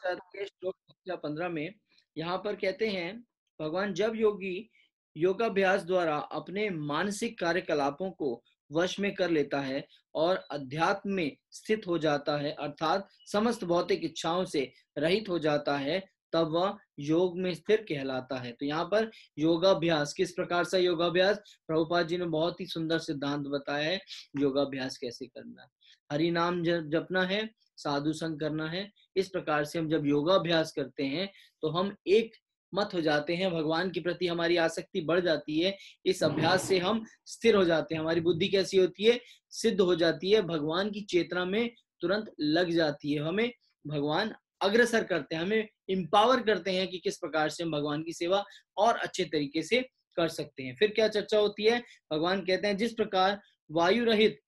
श्लोक संख्या पंद्रह में यहाँ पर कहते हैं, भगवान जब योगी योगाभ्यास द्वारा अपने मानसिक कार्यकलापों को वश में कर लेता है और अध्यात्म में स्थित हो जाता है, अर्थात समस्त भौतिक इच्छाओं से रहित हो जाता है, तब वह योग में स्थिर कहलाता है। तो यहाँ पर योगाभ्यास, किस प्रकार से योगाभ्यास? प्रभुपाद जी ने बहुत ही सुंदर सिद्धांत बताया है, योगाभ्यास कैसे करना हरि नाम जपना है, साधु संग करना है, इस प्रकार से हम जब योगाभ्यास करते हैं तो हम एक मत हो जाते हैं, भगवान के प्रति हमारी आसक्ति बढ़ जाती है, इस अभ्यास से हम स्थिर हो जाते हैं, हमारी बुद्धि कैसी होती है, सिद्ध हो जाती है, भगवान की चेतना में तुरंत लग जाती है, हमें भगवान अग्रसर करते हैं, हमें इंपावर करते हैं कि किस प्रकार से हम भगवान की सेवा और अच्छे तरीके से कर सकते हैं। फिर क्या चर्चा होती है? भगवान कहते हैं, जिस प्रकार वायु रहित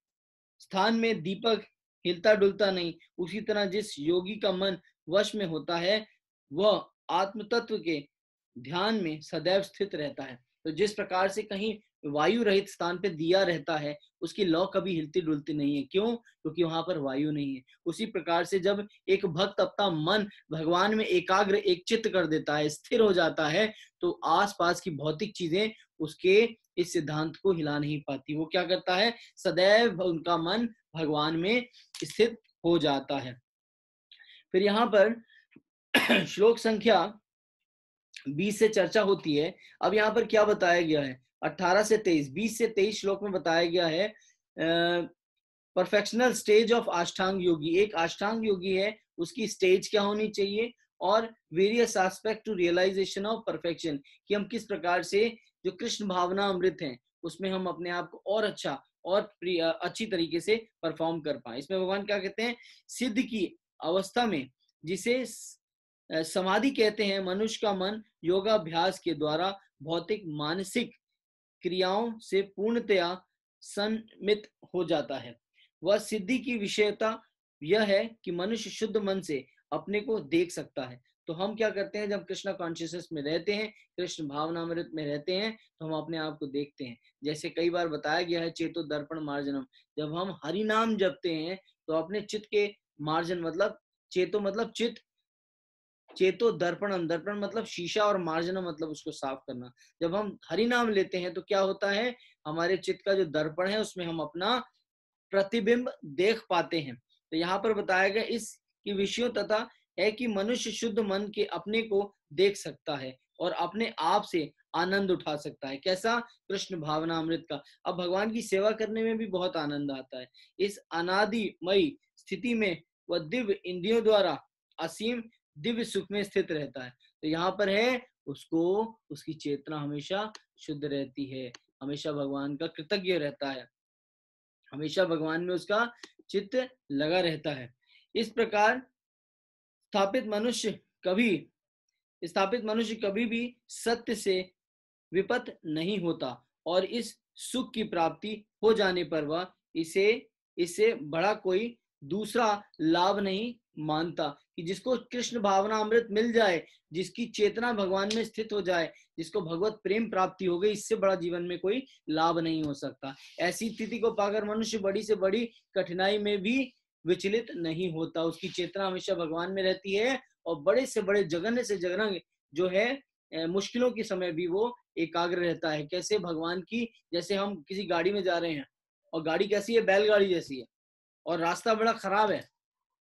स्थान में दीपक हिलता डुलता नहीं। उसी तरह जिस योगी का मन वश में होता है, वह आत्म तत्व के ध्यान में सदैव स्थित रहता है। तो जिस प्रकार से कहीं वायु रहित स्थान पे दिया रहता है, उसकी लौ कभी हिलती डुलती नहीं है। क्यों? क्योंकि वहाँ पर वायु नहीं है। उसी प्रकार से जब एक भक्त अपना मन भगवान में एकाग्र एक चित्त कर देता है, स्थिर हो जाता है तो आसपास की भौतिक चीज़ें उसके इस सिद्धांत को हिला नहीं पाती। वो क्या करता है? सदैव उनका मन भगवान में स्थित हो जाता है। फिर यहाँ पर श्लोक संख्या बीस से चर्चा होती है। अब यहाँ पर क्या बताया गया है? अठारह से तेईस, बीस से तेईस श्लोक में बताया गया है परफेक्शनल स्टेज ऑफ़ अष्टांग योगी। एक अष्टांग योगी है, उसकी स्टेज क्या होनी चाहिए और various aspect to realization of perfection कि हम किस प्रकार से जो कृष्ण भावना अमृत है, उसमें हम अपने आप को और अच्छा और अच्छी तरीके से परफॉर्म कर पाए। इसमें भगवान क्या कहते हैं, सिद्ध की अवस्था में, जिसे समाधि कहते हैं, मनुष्य का मन योगाभ्यास के द्वारा भौतिक, मानसिक क्रियाओं से पूर्णतया संमित हो जाता है। वह सिद्धि की विषयता यह है कि मनुष्य शुद्ध मन से अपने को देख सकता है। तो हम क्या करते हैं, जब कृष्ण कॉन्शियसनेस में रहते हैं, कृष्ण भावनामृत में रहते हैं तो हम अपने आप को देखते हैं। जैसे कई बार बताया गया है, चेतो दर्पण मार्जनम। जब हम हरि नाम जपते हैं तो अपने चित्त के मार्जन मतलब चेतो मतलब चित्त। चेतो दर्पण दर्पण मतलब शीशा और मार्जना मतलब उसको साफ़ करना। जब हम हरि नाम लेते हैं तो क्या होता है? हमारे चित्त का जो दर्पण है उसमें हम अपना प्रतिबिंब देख पाते हैं। तो यहाँ पर बताया गया इस की विषयों तथा है कि मनुष्य शुद्ध मन के अपने को देख सकता है और अपने आप से आनंद उठा सकता है। कैसा? कृष्ण भावना अमृत का। अब भगवान की सेवा करने में भी बहुत आनंद आता है। इस अनादिमयी स्थिति में वह दिव्य इंद्रियों द्वारा असीम दिव्य सुख में स्थित रहता है। तो यहाँ पर है, उसको, उसकी चेतना हमेशा शुद्ध रहती है। हमेशा भगवान का कृतज्ञ रहता है। हमेशा भगवान में उसका चित्त लगा रहता है। इस प्रकार स्थापित मनुष्य कभी, स्थापित मनुष्य कभी भी सत्य से विपत नहीं होता और इस सुख की प्राप्ति हो जाने पर वह इसे इसे बड़ा कोई दूसरा लाभ नहीं मानता कि जिसको कृष्ण भावना अमृत मिल जाए, जिसकी चेतना भगवान में स्थित हो जाए, जिसको भगवत प्रेम प्राप्ति हो गई, इससे बड़ा जीवन में कोई लाभ नहीं हो सकता। ऐसी स्थिति को पाकर मनुष्य बड़ी से बड़ी कठिनाई में भी विचलित नहीं होता। उसकी चेतना हमेशा भगवान में रहती है और बड़े से बड़े जगन्य से जगन जो है मुश्किलों के समय भी वो एकाग्र रहता है। कैसे भगवान की, जैसे हम किसी गाड़ी में जा रहे हैं और गाड़ी कैसी है? बैलगाड़ी जैसी है और रास्ता बड़ा खराब है।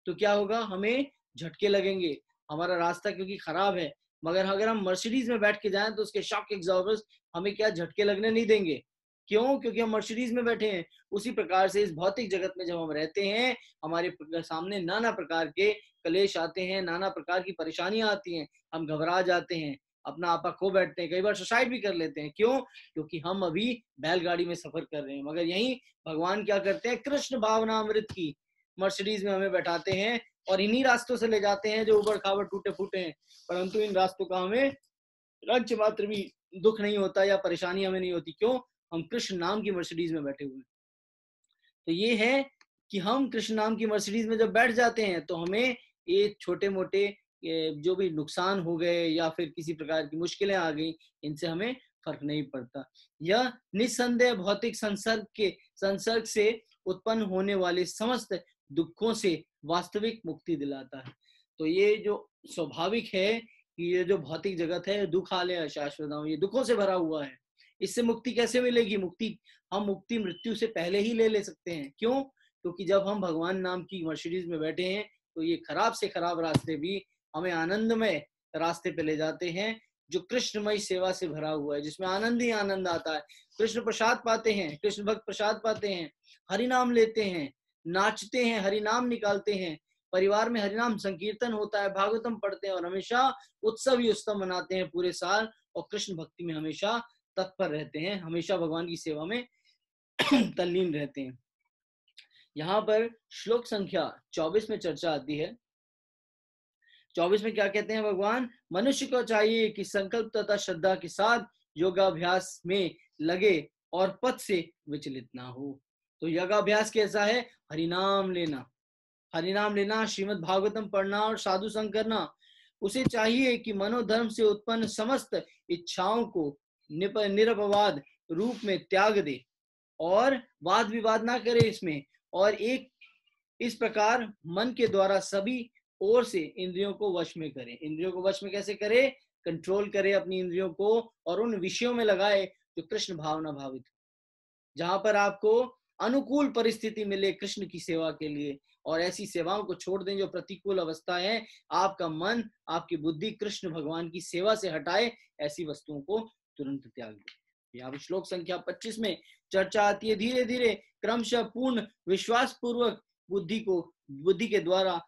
तो क्या होगा? हमें झटके लगेंगे। हमारा रास्ता क्योंकि खराब है, मगर अगर हम मर्सिडीज में बैठ के जाएँ तो उसके शॉक एग्जॉर्बर्स हमें क्या झटके लगने नहीं देंगे। क्यों? क्योंकि हम मर्सिडीज में बैठे हैं। उसी प्रकार से इस भौतिक जगत में जब हम रहते हैं, हमारे सामने नाना प्रकार के कलेश आते हैं, नाना प्रकार की परेशानियाँ आती हैं, हम घबरा जाते हैं, अपना आपा खो बैठते हैं, कई बार सुसाइड भी कर लेते हैं। क्यों? क्योंकि हम अभी बैलगाड़ी में सफ़र कर रहे हैं। मगर यही भगवान क्या करते हैं? कृष्ण भावना अमृत की मर्सिडीज में हमें बैठाते हैं और इन्हीं रास्तों से ले जाते हैं जो उबड़ खाबड़ टूटे फूटे हैं। परंतु इन रास्तों का हमें रंच मात्र भी दुख नहीं होता या परेशानी हमें नहीं होती। क्यों? हम कृष्ण नाम की मर्सिडीज में बैठे हुए तो ये है कि हम कृष्ण नाम की मर्सिडीज में जब बैठ जाते हैं तो हमें ये छोटे मोटे जो भी नुकसान हो गए या फिर किसी प्रकार की मुश्किलें आ गई, इनसे हमें फ़र्क नहीं पड़ता। यह निस्संदेह भौतिक संसर्ग के, संसर्ग से उत्पन्न होने वाले समस्त दुखों से वास्तविक मुक्ति दिलाता है। तो ये जो स्वाभाविक है कि ये जो भौतिक जगत है, दुख आले शाश्वत ये दुखों से भरा हुआ है। इससे मुक्ति कैसे मिलेगी? मुक्ति, हम मुक्ति मृत्यु से पहले ही ले ले सकते हैं। क्यों? क्योंकि जब हम भगवान नाम की मर्सिडीज में बैठे हैं तो ये खराब से खराब रास्ते भी हमें आनंदमय रास्ते पे ले जाते हैं, जो कृष्णमय सेवा से भरा हुआ है, जिसमें आनंद ही आनंद आता है। कृष्ण प्रसाद पाते हैं, कृष्ण भक्त प्रसाद पाते हैं, हरि नाम लेते हैं नाचते हैं हरि नाम निकालते हैं। परिवार में हरिनाम संकीर्तन होता है, भागवतम पढ़ते हैं और हमेशा उत्सव ही उत्सव मनाते हैं पूरे साल और कृष्ण भक्ति में हमेशा तत्पर रहते हैं, हमेशा भगवान की सेवा में तल्लीन रहते हैं। यहाँ पर श्लोक संख्या 24 में चर्चा आती है। 24 में क्या कहते हैं भगवान? मनुष्य को चाहिए कि संकल्प तथा श्रद्धा के साथ योगाभ्यास में लगे और पथ से विचलित ना हो। तो योगाभ्यास कैसा है? हरिनाम लेना। हरिनाम लेना श्रीमद भागवतम पढ़ना और साधु संग करना। उसे चाहिए कि मनोधर्म से उत्पन्न समस्त इच्छाओं को निरपवाद रूप में त्याग दे और वाद विवाद ना करे इसमें और एक इस प्रकार मन के द्वारा सभी ओर से इंद्रियों को वश में करे। इंद्रियों को वश में कैसे करे? कंट्रोल करे अपनी इंद्रियों को और उन विषयों में लगाए जो कृष्ण भावना भावित जहाँ पर आपको अनुकूल परिस्थिति मिले कृष्ण की सेवा के लिए और ऐसी सेवाओं को छोड़ दें जो प्रतिकूल अवस्था है। आपका मन, आपकी बुद्धि कृष्ण भगवान की सेवा से हटाए, ऐसी वस्तुओं को तुरंत त्याग दे। यहाँ श्लोक संख्या 25 में चर्चा आती है। धीरे धीरे क्रमशः पूर्ण विश्वास पूर्वक बुद्धि को, बुद्धि के द्वारा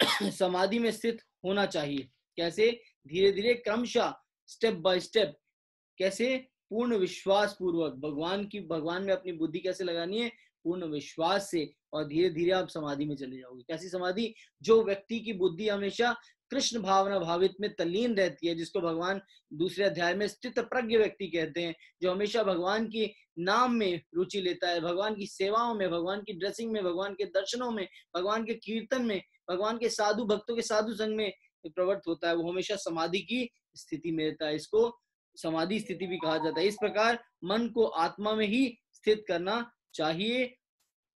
समाधि में स्थित होना चाहिए। कैसे? धीरे धीरे क्रमशः स्टेप बाय स्टेप कैसे? पूर्ण विश्वास पूर्वक, भगवान की, भगवान में अपनी बुद्धि कैसे लगानी है? पूर्ण विश्वास से, और धीरे धीरे आप समाधि में चले जाओगे। कैसी समाधि? जो व्यक्ति की बुद्धि हमेशा कृष्ण भावना भावित में तल्लीन रहती है, जिसको भगवान दूसरे अध्याय में स्थित प्रज्ञ व्यक्ति कहते हैं, जो हमेशा भगवान की नाम में रुचि लेता है, भगवान की सेवाओं में, भगवान की ड्रेसिंग में, भगवान के दर्शनों में, भगवान के कीर्तन में, भगवान के साधु भक्तों के साधु संग में प्रवृत्त होता है। वो हमेशा समाधि की स्थिति में रहता है। इसको समाधि स्थिति भी कहा जाता है। इस प्रकार मन को आत्मा में ही स्थित करना चाहिए,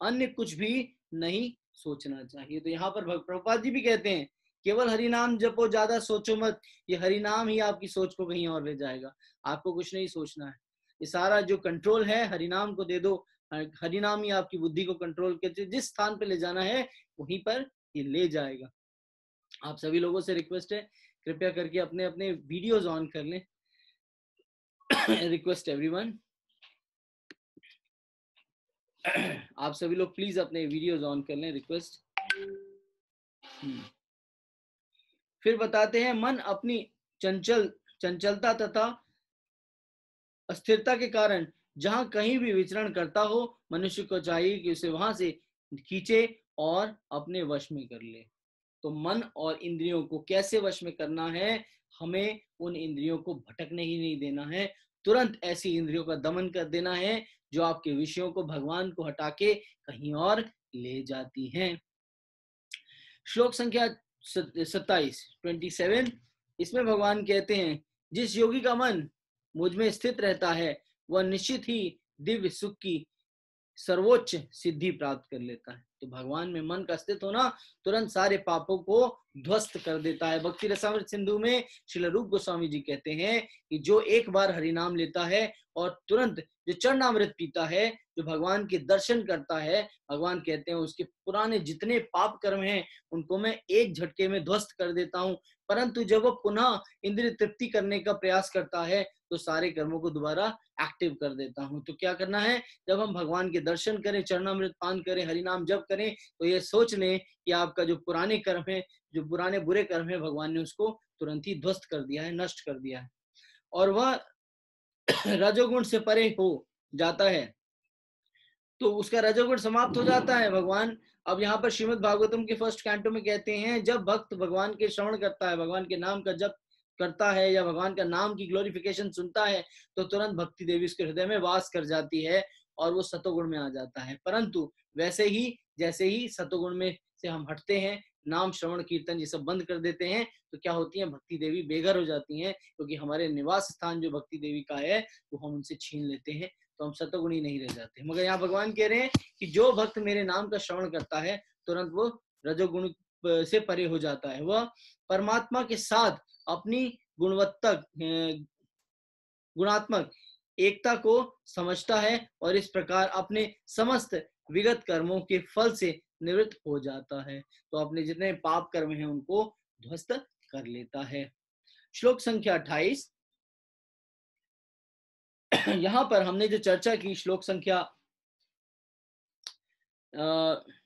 अन्य कुछ भी नहीं सोचना चाहिए। तो यहाँ पर प्रभुपाद जी भी कहते हैं, केवल हरिनाम जपो, ज़्यादा सोचो मत। ये हरिनाम ही आपकी सोच को कहीं और ले जाएगा। आपको कुछ नहीं सोचना है। ये सारा जो कंट्रोल है, हरिनाम को दे दो। हरिनाम ही आपकी बुद्धि को कंट्रोल करते जिस स्थान पे ले जाना है, वहीं पर ये ले जाएगा। आप सभी लोगों से रिक्वेस्ट है, कृपया करके अपने अपने वीडियोज़ ऑन कर लें। रिक्वेस्ट एवरीवन आप सभी लोग प्लीज़ अपने वीडियोस ऑन कर लें रिक्वेस्ट हम्म। फिर बताते हैं, मन अपनी चंचल, चंचलता तथा अस्थिरता के कारण जहाँ कहीं भी विचरण करता हो, मनुष्य को चाहिए कि उसे वहाँ से खींचे और अपने वश में कर ले। तो मन और इंद्रियों को कैसे वश में करना है? हमें उन इंद्रियों को भटकने ही नहीं देना है। तुरंत ऐसी इंद्रियों का दमन कर देना है, जो आपके विषयों को भगवान को हटा के कहीं और ले जाती हैं। श्लोक संख्या सत्ताईस ट्वेंटी सेवन इसमें भगवान कहते हैं, जिस योगी का मन मुझमें स्थित रहता है, वह निश्चित ही दिव्य सुख की सर्वोच्च सिद्धि प्राप्त कर लेता है। तो भगवान में मन का अस्तित्व होना तुरंत सारे पापों को ध्वस्त कर देता है। भक्ति रसामृत सिंधु में श्री रूप गोस्वामी जी कहते हैं कि जो एक बार हरिनाम लेता है और तुरंत जो चरणामृत पीता है, जो भगवान के दर्शन करता है, भगवान कहते हैं उसके पुराने जितने पाप कर्म हैं, उनको मैं एक झटके में ध्वस्त कर देता हूँ। परंतु जब वो पुनः इंद्रिय तृप्ति करने का प्रयास करता है तो सारे कर्मों को दोबारा एक्टिव कर देता हूँ। तो क्या करना है? जब हम भगवान के दर्शन करें, चरणामृत पान करें, हरिनाम जब करें तो ये सोच लें कि आपका जो पुराने कर्म है, जो पुराने बुरे कर्म है, भगवान ने उसको तुरंत ही ध्वस्त कर दिया है, नष्ट कर दिया है। और वह रजोगुण से परे हो जाता है। तो उसका रजोगुण समाप्त हो जाता है, भगवान। अब यहाँ पर श्रीमद भागवतम के फ़र्स्ट कैंटो में कहते हैं, जब भक्त भगवान के श्रवण करता है, भगवान के नाम का जब करता है या भगवान का नाम की ग्लोरिफिकेशन सुनता है तो तुरंत भक्ति देवी उसके हृदय में वास कर जाती है और वो सतोगुण में आ जाता है। परंतु वैसे ही, जैसे ही सतोगुण में से हम हटते हैं नाम श्रवण कीर्तन ये सब बंद कर देते हैं तो क्या होती है, भक्ति देवी बेघर हो जाती हैं, क्योंकि तो हमारे निवास स्थान जो भक्ति देवी का है, वो हम उनसे छीन लेते हैं तो हम सतोगुणी नहीं रह जाते। मगर यहाँ भगवान कह रहे हैं कि जो भक्त मेरे नाम का श्रवण करता है, तुरंत वो रजोगुण से परे हो जाता है। वह परमात्मा के साथ अपनी गुणवत्ता गुणात्मक एकता को समझता है और इस प्रकार अपने समस्त विगत कर्मों के फल से निवृत्त हो जाता है तो अपने जितने पाप कर्म हैं उनको ध्वस्त कर लेता है। श्लोक संख्या अट्ठाईस। यहाँ पर हमने जो चर्चा की श्लोक संख्या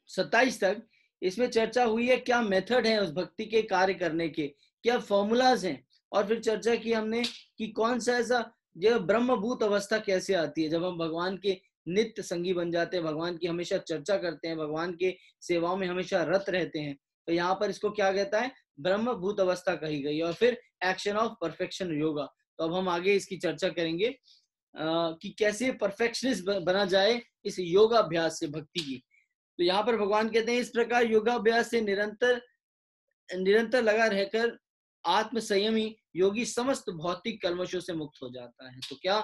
सत्ताईस तक, इसमें चर्चा हुई है क्या मेथड है उस भक्ति के कार्य करने के, क्या फॉर्मूलाज हैं, और फिर चर्चा की हमने कि कौन सा ऐसा, जो ब्रह्मभूत अवस्था कैसे आती है, जब हम भगवान के नित्य संगी बन जाते हैं, भगवान की हमेशा चर्चा करते हैं, भगवान के सेवाओं में हमेशा रत रहते हैं। तो यहाँ पर इसको क्या कहता है? ब्रह्मभूत अवस्था कही गई और फिर एक्शन ऑफ़ परफेक्शन योगा तो अब हम आगे इसकी चर्चा करेंगे कि कैसे परफेक्शनिस्ट बना जाए इस योगाभ्यास से, भक्ति की। तो यहाँ पर भगवान कहते हैं, इस प्रकार योगाभ्यास से निरंतर निरंतर लगा रहकर आत्म संयमी योगी समस्त भौतिक कलमशों से मुक्त हो जाता है। तो क्या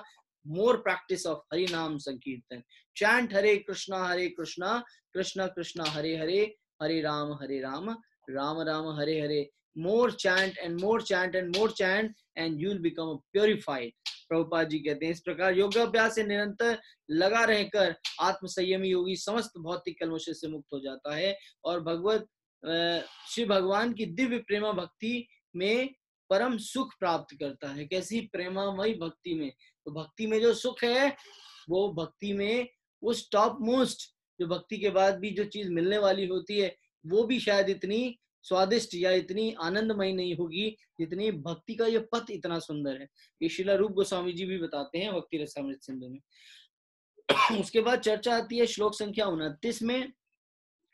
more practice of Hari naam sankirtan. Chant Hare Krishna Hare Krishna Krishna Krishna, Hare Hare Hare Ram Hare Ram Ram Ram, Hare Hare. More chant and more chant and more chant and you become purified. Prabhupada ji कहते हैं, इस प्रकार योगाभ्यास से निरंतर लगा रहकर आत्म संयमी योगी समस्त भौतिक कलमश से मुक्त हो जाता है और भगवत श्री भगवान की दिव्य प्रेमा भक्ति में परम सुख प्राप्त करता है। कैसी प्रेमामयी भक्ति में तो भक्ति में जो सुख है, वो भक्ति में उस टॉप मोस्ट जो भक्ति के बाद भी जो चीज़ मिलने वाली होती है, वो भी शायद इतनी स्वादिष्ट या इतनी आनंदमय नहीं होगी जितनी भक्ति का ये पथ इतना सुंदर है। ये शिला रूप गोस्वामी जी भी बताते हैं भक्ति रसामृत सिंधु में। उसके बाद चर्चा आती है श्लोक संख्या उनतीस में।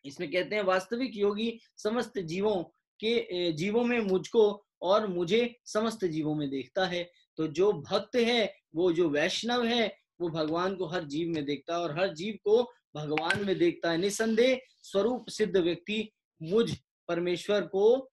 इसमें कहते हैं, वास्तविक योगी समस्त जीवों के जीवों में मुझको और मुझे समस्त जीवों में देखता है। तो जो भक्त है, वो जो वैष्णव है, वो भगवान को हर जीव में देखता है और हर जीव को भगवान में देखता है। निसंदेह स्वरूप सिद्ध व्यक्ति मुझ परमेश्वर को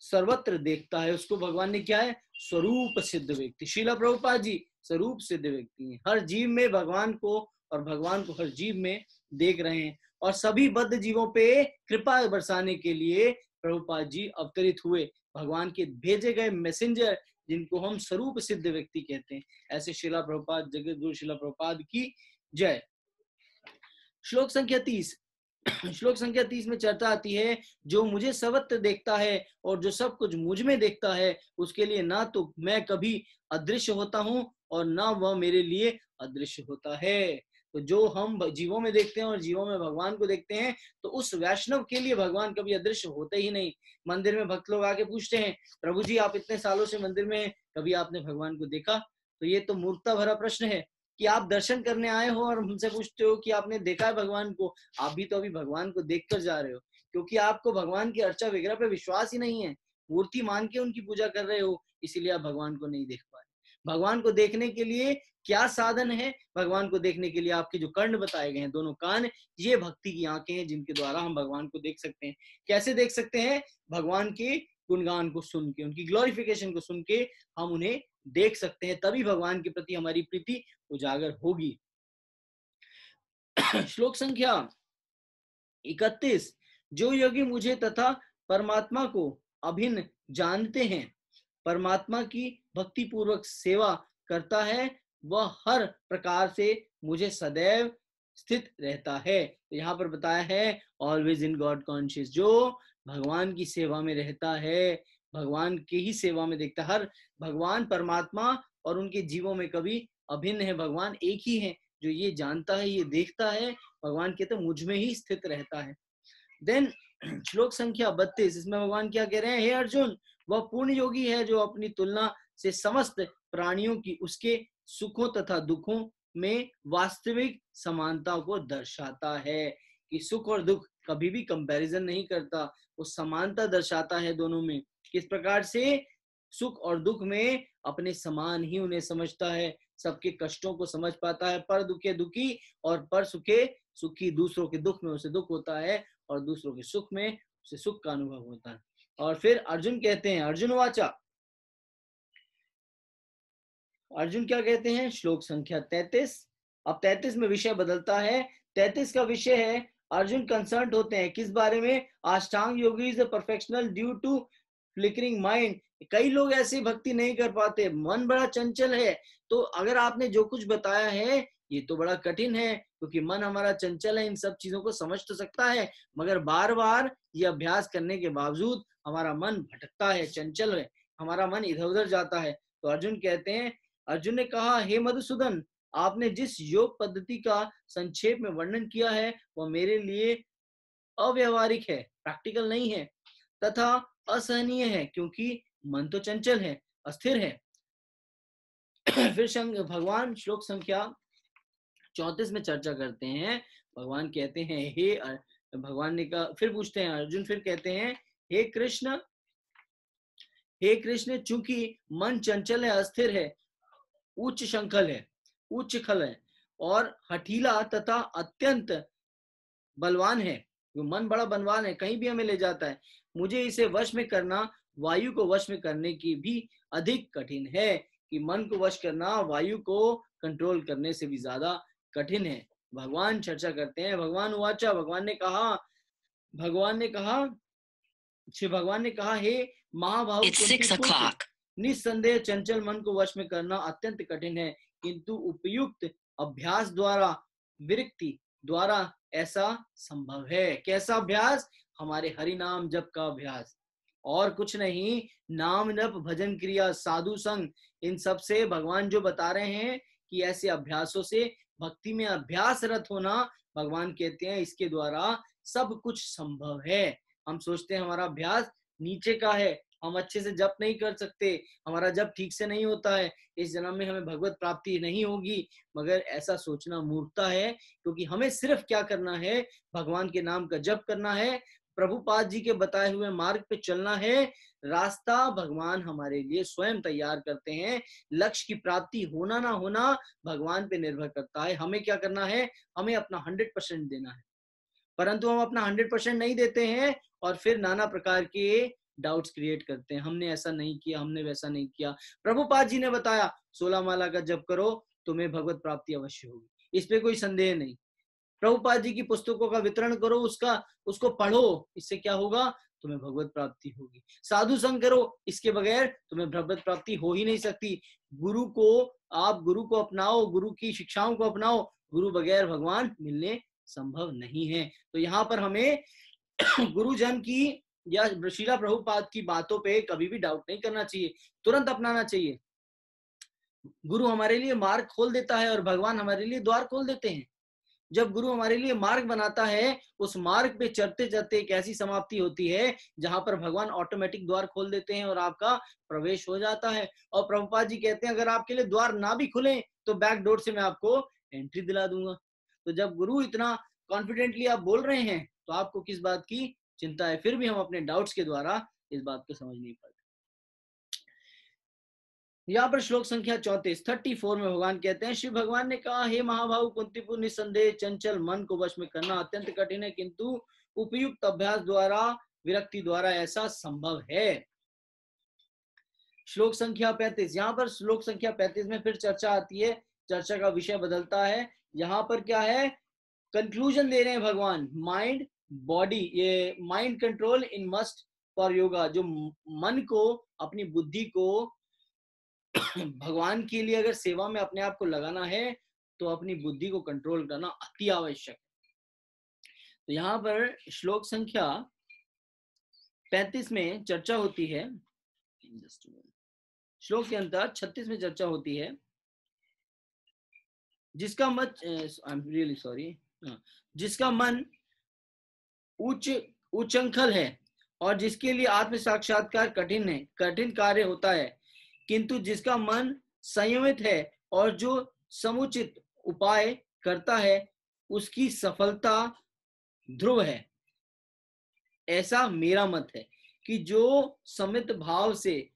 सर्वत्र देखता है। उसको भगवान ने क्या है? स्वरूप सिद्ध व्यक्ति। शिला प्रभुपा जी स्वरूप सिद्ध व्यक्ति है। हर जीव में भगवान को और भगवान को हर जीव में देख रहे हैं और सभी बद्ध जीवों पे कृपा बरसाने के लिए प्रभुपाद जी अवतरित हुए। भगवान के भेजे गए मैसेंजर जिनको हम स्वरूप सिद्ध व्यक्ति कहते हैं। ऐसे शिला प्रभुपाद जगत गुरु शिला प्रभुपाद की जय। श्लोक संख्या तीस। श्लोक संख्या तीस में चर्चा आती है, जो मुझे सर्वत्र देखता है और जो सब कुछ मुझमें देखता है, उसके लिए ना तो मैं कभी अदृश्य होता हूँ और ना वह मेरे लिए अदृश्य होता है। तो जो हम जीवों में देखते हैं और जीवों में भगवान को देखते हैं तो उस वैष्णव के लिए भगवान कभी अदृश्य होते ही नहीं। मंदिर में भक्त लोग आके पूछते हैं, प्रभु जी, आप इतने सालों से मंदिर में कभी आपने भगवान को देखा? तो ये तो मूर्खता भरा प्रश्न है कि आप दर्शन करने आए हो और हमसे पूछते हो कि आपने देखा है भगवान को? आप भी तो अभी भगवान को देख कर जा रहे हो, क्योंकि आपको भगवान की अर्चा वगैरह पे विश्वास ही नहीं है। मूर्ति मान के उनकी पूजा कर रहे हो, इसीलिए आप भगवान को नहीं देख पा रहे भगवान को देखने के लिए क्या साधन है? भगवान को देखने के लिए आपके जो कर्ण बताए गए हैं, दोनों कान, ये भक्ति की आँखें हैं जिनके द्वारा हम भगवान को देख सकते हैं। कैसे देख सकते हैं? भगवान के गुणगान को सुन के, उनकी ग्लोरिफिकेशन को सुन के हम उन्हें देख सकते हैं। तभी भगवान के प्रति हमारी प्रीति उजागर होगी। श्लोक संख्या इकतीस। जो योगी मुझे तथा परमात्मा को अभिन्न जानते हैं, परमात्मा की भक्ति पूर्वक सेवा करता है वह हर प्रकार से मुझे सदैव स्थित रहता है। यहाँ पर बताया है ऑलवेज इन गॉड कॉन्शियस जो भगवान की सेवा में रहता है, भगवान की ही सेवा में देखता हर भगवान परमात्मा और उनके जीवों में कभी अभिन्न है। भगवान एक ही है, जो ये जानता है, ये देखता है। भगवान कहते तो मुझमें ही स्थित रहता है। देन श्लोक संख्या बत्तीस, इसमें भगवान क्या कह रहे हैं, हे अर्जुन, वह पूर्ण योगी है जो अपनी तुलना से समस्त प्राणियों की, उसके सुखों तथा दुखों में वास्तविक समानता को दर्शाता है कि सुख और दुख कभी भी कंपैरिजन नहीं करता। वो समानता दर्शाता है दोनों में। किस प्रकार से? सुख और दुख में अपने समान ही उन्हें समझता है। सबके कष्टों को समझ पाता है। पर दुखे दुखी और पर सुखे सुखी। दूसरों के दुख में उसे दुख होता है और दूसरों के सुख में उसे सुख का अनुभव होता है। और फिर अर्जुन कहते हैं, अर्जुन वाचा अर्जुन क्या कहते हैं? श्लोक संख्या तैतीस। अब तैतीस में विषय बदलता है। तैतीस का विषय है, अर्जुन कंसर्न होते हैं। किस बारे में? Ashtanga yogi is perfectional due to flickering mind कई लोग ऐसी भक्ति नहीं कर पाते। मन बड़ा चंचल है। तो अगर आपने जो कुछ बताया है, ये तो बड़ा कठिन है, क्योंकि मन हमारा चंचल है, इन सब चीज़ों को समझ तो सकता है, मगर बार बार ये अभ्यास करने के बावजूद हमारा मन भटकता है, चंचल है। हमारा मन इधर उधर जाता है। तो अर्जुन कहते हैं अर्जुन ने कहा, हे मधुसूदन, आपने जिस योग पद्धति का संक्षेप में वर्णन किया है, वह मेरे लिए अव्यवहारिक है, प्रैक्टिकल नहीं है, तथा असहनीय है, क्योंकि मन तो चंचल है, अस्थिर है। फिर भगवान श्लोक संख्या चौतीस में चर्चा करते हैं। भगवान कहते हैं, हे भगवान ने कहा, फिर पूछते हैं, अर्जुन फिर कहते हैं, हे कृष्ण हे कृष्ण, चूँकि मन चंचल है, अस्थिर है उच्च शंखल है उच्च खल है और हठीला तथा अत्यंत बलवान है। वो मन बड़ा बलवान है कहीं भी हमें ले जाता है। मुझे इसे वश में करना वायु को वश में करने की भी अधिक कठिन है कि मन को वश करना वायु को कंट्रोल करने से भी ज़्यादा कठिन है। भगवान चर्चा करते हैं भगवान वाचा भगवान ने कहा भगवान ने कहा श्री भगवान ने कहा हे महाभाव निस्संदेह चंचल मन को वश में करना अत्यंत कठिन है, किंतु उपयुक्त अभ्यास द्वारा, विरक्ति द्वारा ऐसा संभव है। कैसा अभ्यास? हमारे हरि नाम जप का अभ्यास। और कुछ नहीं, नाम नप भजन क्रिया साधु संग, इन सबसे भगवान जो बता रहे हैं कि ऐसे अभ्यासों से भक्ति में अभ्यास रत होना, भगवान कहते हैं इसके द्वारा सब कुछ संभव है। हम सोचते हैं हमारा अभ्यास नीचे का है हम अच्छे से जप नहीं कर सकते, हमारा जप ठीक से नहीं होता है, इस जन्म में हमें भगवत प्राप्ति नहीं होगी। मगर ऐसा सोचना मूर्खता है, क्योंकि हमें सिर्फ़ क्या करना है? भगवान के नाम का जप करना है, प्रभुपाद जी के बताए हुए मार्ग पे चलना है। रास्ता भगवान हमारे लिए स्वयं तैयार करते हैं। लक्ष्य की प्राप्ति होना ना होना भगवान पे निर्भर करता है। हमें क्या करना है? हमें अपना हंड्रेड परसेंट देना है। परंतु हम अपना हंड्रेड परसेंट नहीं देते हैं और फिर नाना प्रकार के डाउट्स क्रिएट करते हैं। हमने ऐसा नहीं किया, हमने वैसा नहीं किया। प्रभुपाद जी ने बताया, सोलह माला का जब करो, तुम्हें भगवत प्राप्ति अवश्य होगी। इस पे कोई संदेह नहीं। प्रभुपाद जी की पुस्तकों का वितरण करो, उसका, उसको पढ़ो, इससे क्या होगा? तुम्हें भगवत प्राप्ति होगी। साधु संग करो, इसके बगैर तुम्हें भगवत प्राप्ति हो ही नहीं सकती। गुरु को, आप गुरु को अपनाओ, गुरु की शिक्षाओं को अपनाओ, गुरु बगैर भगवान मिलने संभव नहीं है। तो यहाँ पर हमें गुरुजन की या शीला प्रभुपाद की बातों पे कभी भी डाउट नहीं करना चाहिए, तुरंत अपनाना चाहिए। गुरु हमारे लिए मार्ग खोल देता है और भगवान हमारे लिए द्वार खोल देते हैं। जब गुरु हमारे लिए मार्ग बनाता है, उस मार्ग पे चलते चलते एक ऐसी समाप्ति होती है, जहाँ पर भगवान ऑटोमेटिक द्वार खोल देते हैं और आपका प्रवेश हो जाता है। और प्रभुपाद जी कहते हैं, अगर आपके लिए द्वार ना भी खुले तो बैक डोर से मैं आपको एंट्री दिला दूँगा। तो जब गुरु इतना कॉन्फिडेंटली आप बोल रहे हैं तो आपको किस बात की चिंता है, फिर भी हम अपने डाउट्स के द्वारा इस बात को समझ नहीं पाते। यहाँ पर श्लोक संख्या चौतीस थर्टी फोर में भगवान कहते हैं शिव भगवान ने कहा, हे महाभाव, कुंतीपुर निसंदेह चंचल मन को वश में करना अत्यंत कठिन है, किंतु उपयुक्त अभ्यास द्वारा, विरक्ति द्वारा ऐसा संभव है। श्लोक संख्या पैंतीस, यहाँ पर श्लोक संख्या पैंतीस में फिर चर्चा आती है, चर्चा का विषय बदलता है। यहाँ पर क्या है? कंक्लूजन दे रहे हैं भगवान माइंड बॉडी ये mind control in must for yoga जो मन को, अपनी बुद्धि को भगवान के लिए अगर सेवा में अपने आप को लगाना है तो अपनी बुद्धि को कंट्रोल करना अति आवश्यक तो यहाँ पर श्लोक संख्या पैंतीस में चर्चा होती है। श्लोक के अंतर छत्तीस में चर्चा होती है। जिसका मत आई एम रियली सॉरी जिसका मन उच्च, उच्चंखल है और जिसके लिए आत्म साक्षात्कार कठिन है, कठिन कार्य होता है। किंतु जिसका मन संयमित है और जो समुचित उपाय करता है, उसकी सफलता ध्रुव है। ऐसा मेरा मत है कि जो समित भाव से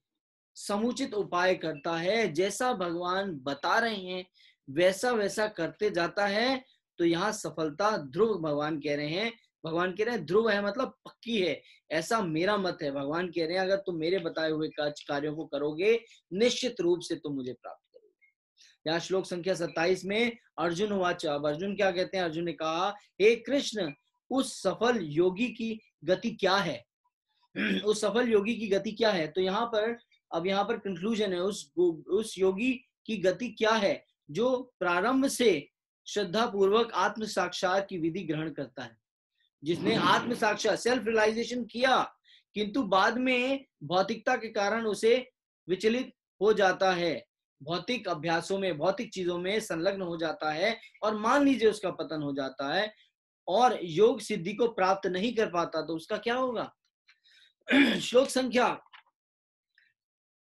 समुचित उपाय करता है, जैसा भगवान बता रहे हैं वैसा वैसा करते जाता है तो यहाँ सफलता ध्रुव भगवान कह रहे हैं भगवान कह रहे हैं, ध्रुव है मतलब पक्की है, ऐसा मेरा मत है। भगवान कह रहे हैं, अगर तुम मेरे बताए हुए कार्यों को करोगे, निश्चित रूप से तुम मुझे प्राप्त करोगे। यहाँ श्लोक संख्या सत्ताईस में अर्जुन हुआ अब अर्जुन क्या कहते हैं? अर्जुन ने कहा, हे कृष्ण, उस सफल योगी की गति क्या है? उस सफल योगी की गति क्या है? तो यहाँ पर, अब यहाँ पर कंक्लूजन है, उस उस योगी की गति क्या है, जो प्रारंभ से श्रद्धा पूर्वक आत्म साक्षात की विधि ग्रहण करता है। जिसने आत्म साक्षात सेल्फ रियलाइजेशन किया, किंतु बाद में भौतिकता के कारण उसे विचलित हो जाता है। भौतिक अभ्यासों में, भौतिक चीज़ों में संलग्न हो जाता है और मान लीजिए उसका पतन हो जाता है और योग सिद्धि को प्राप्त नहीं कर पाता तो उसका क्या होगा? श्लोक संख्या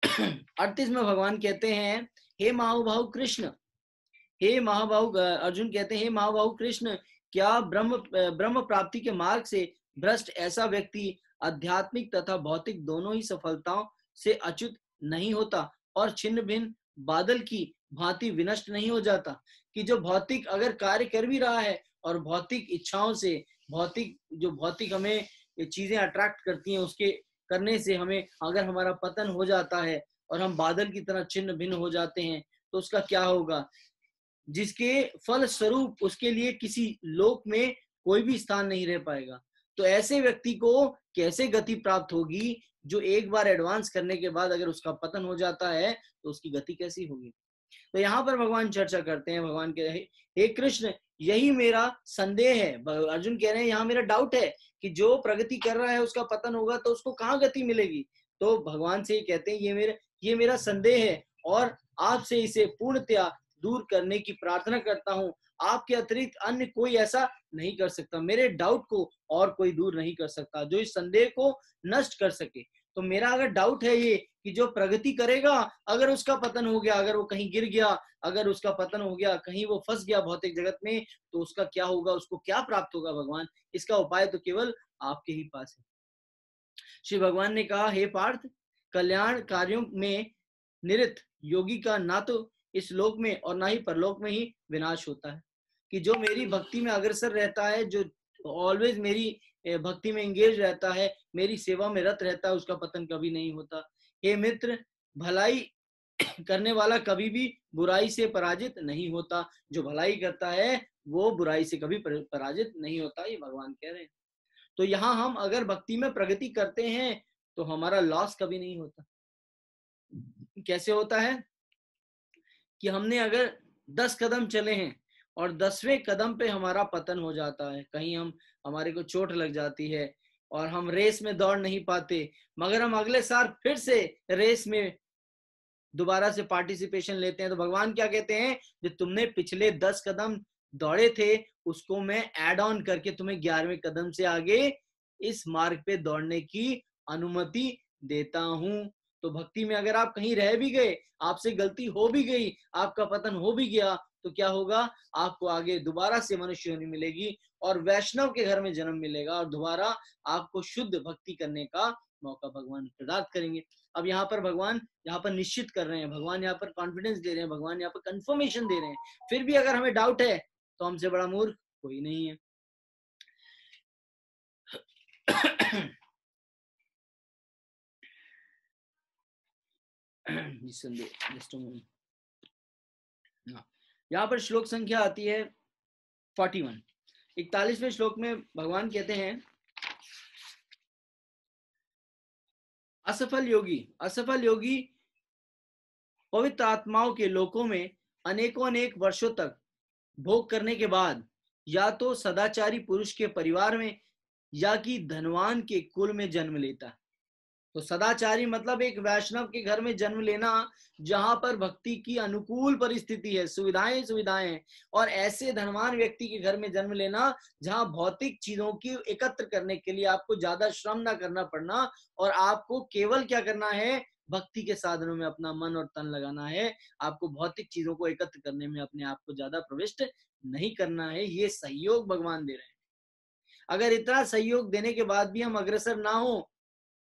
अड़तीस में भगवान कहते हैं, हे महाभाव कृष्ण, हे महाभाव अर्जुन कहते हैं, हे महाभाव कृष्ण क्या ब्रह्म ब्रह्म प्राप्ति के मार्ग से भ्रष्ट ऐसा व्यक्ति आध्यात्मिक तथा भौतिक दोनों ही सफलताओं से अच्युत नहीं होता और छिन्न भिन्न बादल की भांति विनष्ट नहीं हो जाता? कि जो भौतिक अगर कार्य कर भी रहा है और भौतिक इच्छाओं से, भौतिक, जो भौतिक हमें चीज़ें अट्रैक्ट करती हैं, उसके करने से हमें, अगर हमारा पतन हो जाता है और हम बादल की तरह छिन्न भिन्न हो जाते हैं तो उसका क्या होगा? जिसके फल स्वरूप उसके लिए किसी लोक में कोई भी स्थान नहीं रह पाएगा। तो ऐसे व्यक्ति को कैसे गति प्राप्त होगी, जो एक बार एडवांस करने के बाद अगर उसका पतन हो जाता है तो उसकी गति कैसी होगी? तो यहाँ पर भगवान चर्चा करते हैं। भगवान कह रहे हे कृष्ण, यही मेरा संदेह है। अर्जुन कह रहे हैं, यहाँ मेरा डाउट है कि जो प्रगति कर रहा है, उसका पतन होगा तो उसको कहाँ गति मिलेगी? तो भगवान से कहते हैं, ये मेरे ये मेरा संदेह है और आपसे इसे पूर्णतया दूर करने की प्रार्थना करता हूँ, आपके अतिरिक्त अन्य कोई ऐसा नहीं कर सकता। मेरे डाउट को और कोई दूर नहीं कर सकता, जो इस संदेह को नष्ट कर सके। तो मेरा अगर डाउट है ये कि जो प्रगति करेगा, अगर उसका पतन हो गया, अगर वो कहीं गिर गया, अगर उसका पतन हो गया, कहीं वो फंस गया भौतिक जगत में तो उसका क्या होगा, उसको क्या प्राप्त होगा भगवान? इसका उपाय तो केवल आपके ही पास है। श्री भगवान ने कहा, हे पार्थ, कल्याण कार्यों में निरित योगी का ना तो इस लोक में और ना ही परलोक में ही विनाश होता है। कि जो मेरी भक्ति में अग्रसर रहता है, जो ऑलवेज मेरी भक्ति में एंगेज रहता है, मेरी सेवा में रत रहता है, उसका पतन कभी नहीं होता। हे मित्र, भलाई करने वाला कभी भी बुराई से पराजित नहीं होता। जो भलाई करता है, वो बुराई से कभी पराजित नहीं होता, ये भगवान कह रहे हैं। तो यहाँ हम अगर भक्ति में प्रगति करते हैं तो हमारा लॉस कभी नहीं होता। कैसे होता है? कि हमने अगर दस कदम चले हैं और दसवें कदम पे हमारा पतन हो जाता है, कहीं हम, हमारे को चोट लग जाती है और हम रेस में दौड़ नहीं पाते, मगर हम अगले साल फिर से रेस में दोबारा से पार्टिसिपेशन लेते हैं तो भगवान क्या कहते हैं, जो तुमने पिछले दस कदम दौड़े थे, उसको मैं एड ऑन करके तुम्हें ग्यारहवें कदम से आगे इस मार्ग पे दौड़ने की अनुमति देता हूँ। तो भक्ति में अगर आप कहीं रह भी गए, आपसे गलती हो भी गई, आपका पतन हो भी गया तो क्या होगा? आपको आगे दोबारा से मनुष्य होनी मिलेगी और वैष्णव के घर में जन्म मिलेगा और दोबारा आपको शुद्ध भक्ति करने का मौका भगवान प्रदान करेंगे। अब यहाँ पर भगवान यहाँ पर निश्चित कर रहे हैं, भगवान यहाँ पर कॉन्फिडेंस दे रहे हैं, भगवान यहाँ पर कंफर्मेशन दे रहे हैं। फिर भी अगर हमें डाउट है तो हमसे बड़ा मूर्ख कोई नहीं है। यहाँ पर श्लोक संख्या आती है फोर्टी वन इकतालीसवें श्लोक में भगवान कहते हैं, असफल योगी असफल योगी पवित्र आत्माओं के लोकों में अनेकों अनेक वर्षों तक भोग करने के बाद या तो सदाचारी पुरुष के परिवार में या कि धनवान के कुल में जन्म लेता है। तो सदाचारी मतलब एक वैष्णव के घर में जन्म लेना, जहाँ पर भक्ति की अनुकूल परिस्थिति है, सुविधाएँ सुविधाएँ और ऐसे धनवान व्यक्ति के घर में जन्म लेना, जहाँ भौतिक चीज़ों की एकत्र करने के लिए आपको ज़्यादा श्रम ना करना पड़ना, और आपको केवल क्या करना है, भक्ति के साधनों में अपना मन और तन लगाना है, आपको भौतिक चीज़ों को एकत्र करने में अपने आप को ज़्यादा प्रविष्ट नहीं करना है, ये सहयोग भगवान दे रहे हैं। अगर इतना सहयोग देने के बाद भी हम अग्रसर ना हो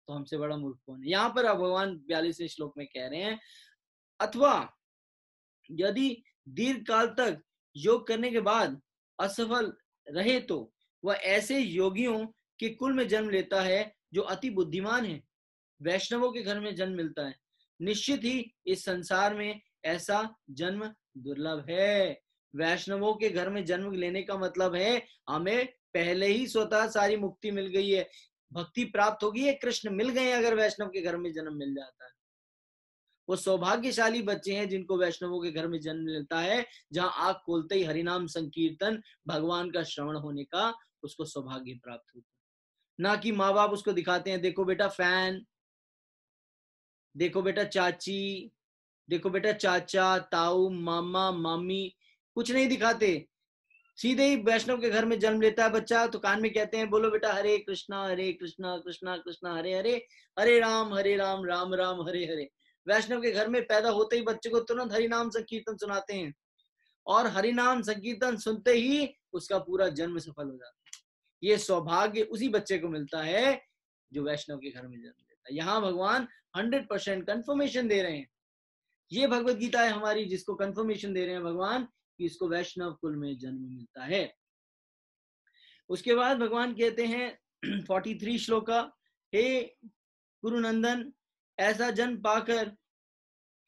तो हमसे बड़ा मूर्ख कौन है? यहाँ पर अब भगवान बयालीसवें श्लोक में कह रहे हैं, अथवा यदि दीर्घ काल तक योग करने के बाद असफल रहे तो वह ऐसे योगियों के कुल में जन्म लेता है जो अति बुद्धिमान है। वैष्णवों के घर में जन्म मिलता है। निश्चित ही इस संसार में ऐसा जन्म दुर्लभ है। वैष्णवों के घर में जन्म लेने का मतलब है, हमें पहले ही स्वतः सारी मुक्ति मिल गई है। भक्ति प्राप्त होगी है कृष्ण मिल गए अगर वैष्णव के घर में जन्म मिल जाता है। वो सौभाग्यशाली बच्चे हैं जिनको वैष्णवों के घर में जन्म मिलता है, जहाँ आग खोलते ही हरिनाम संकीर्तन, भगवान का श्रवण होने का उसको सौभाग्य प्राप्त होता है। ना कि माँ बाप उसको दिखाते हैं, देखो बेटा फ़ैन, देखो बेटा चाची, देखो बेटा चाचा, ताऊ, मामा, मामी। कुछ नहीं दिखाते। सीधे ही वैष्णव के घर में जन्म लेता है बच्चा तो कान में कहते हैं, बोलो बेटा, हरे कृष्णा हरे कृष्णा कृष्णा कृष्णा, हरे हरे हरे राम हरे राम राम राम, हरे हरे। वैष्णव के घर में पैदा होते ही बच्चे को तुरंत हरि नाम संकीर्तन सुनाते हैं। और हरि नाम संकीर्तन सुनते ही उसका पूरा जन्म सफल हो जाता है। ये सौभाग्य उसी बच्चे को मिलता है जो वैष्णव के घर में जन्म लेता है। यहाँ भगवान हंड्रेड परसेंट कन्फर्मेशन दे रहे हैं। ये भगवत गीता है हमारी, जिसको कन्फर्मेशन दे रहे हैं भगवान। कि इसको वैष्णव कुल में जन्म मिलता है। उसके बाद भगवान कहते हैं फोर्टी थ्री श्लोका, हे गुरु नंदन ऐसा जन्म पाकर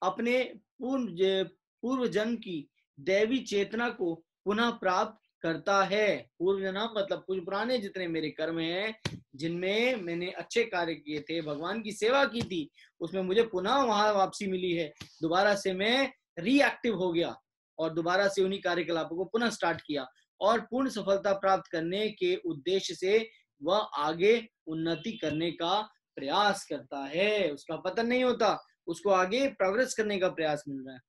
अपने पूर्व पूर्व जन्म की दैवी चेतना को पुनः प्राप्त करता है। पूर्व जन्म मतलब कुछ पुराने जितने मेरे कर्म हैं, जिनमें मैंने अच्छे कार्य किए थे, भगवान की सेवा की थी, उसमें मुझे पुनः वहाँ वापसी मिली है। दोबारा से मैं रिएक्टिव हो गया। और दोबारा से उन्हीं कार्यकलापों को पुनः स्टार्ट किया और पूर्ण सफलता प्राप्त करने के उद्देश्य से वह आगे उन्नति करने का प्रयास करता है। उसका पतन नहीं होता, उसको आगे प्रोग्रेस करने का प्रयास मिल रहा है।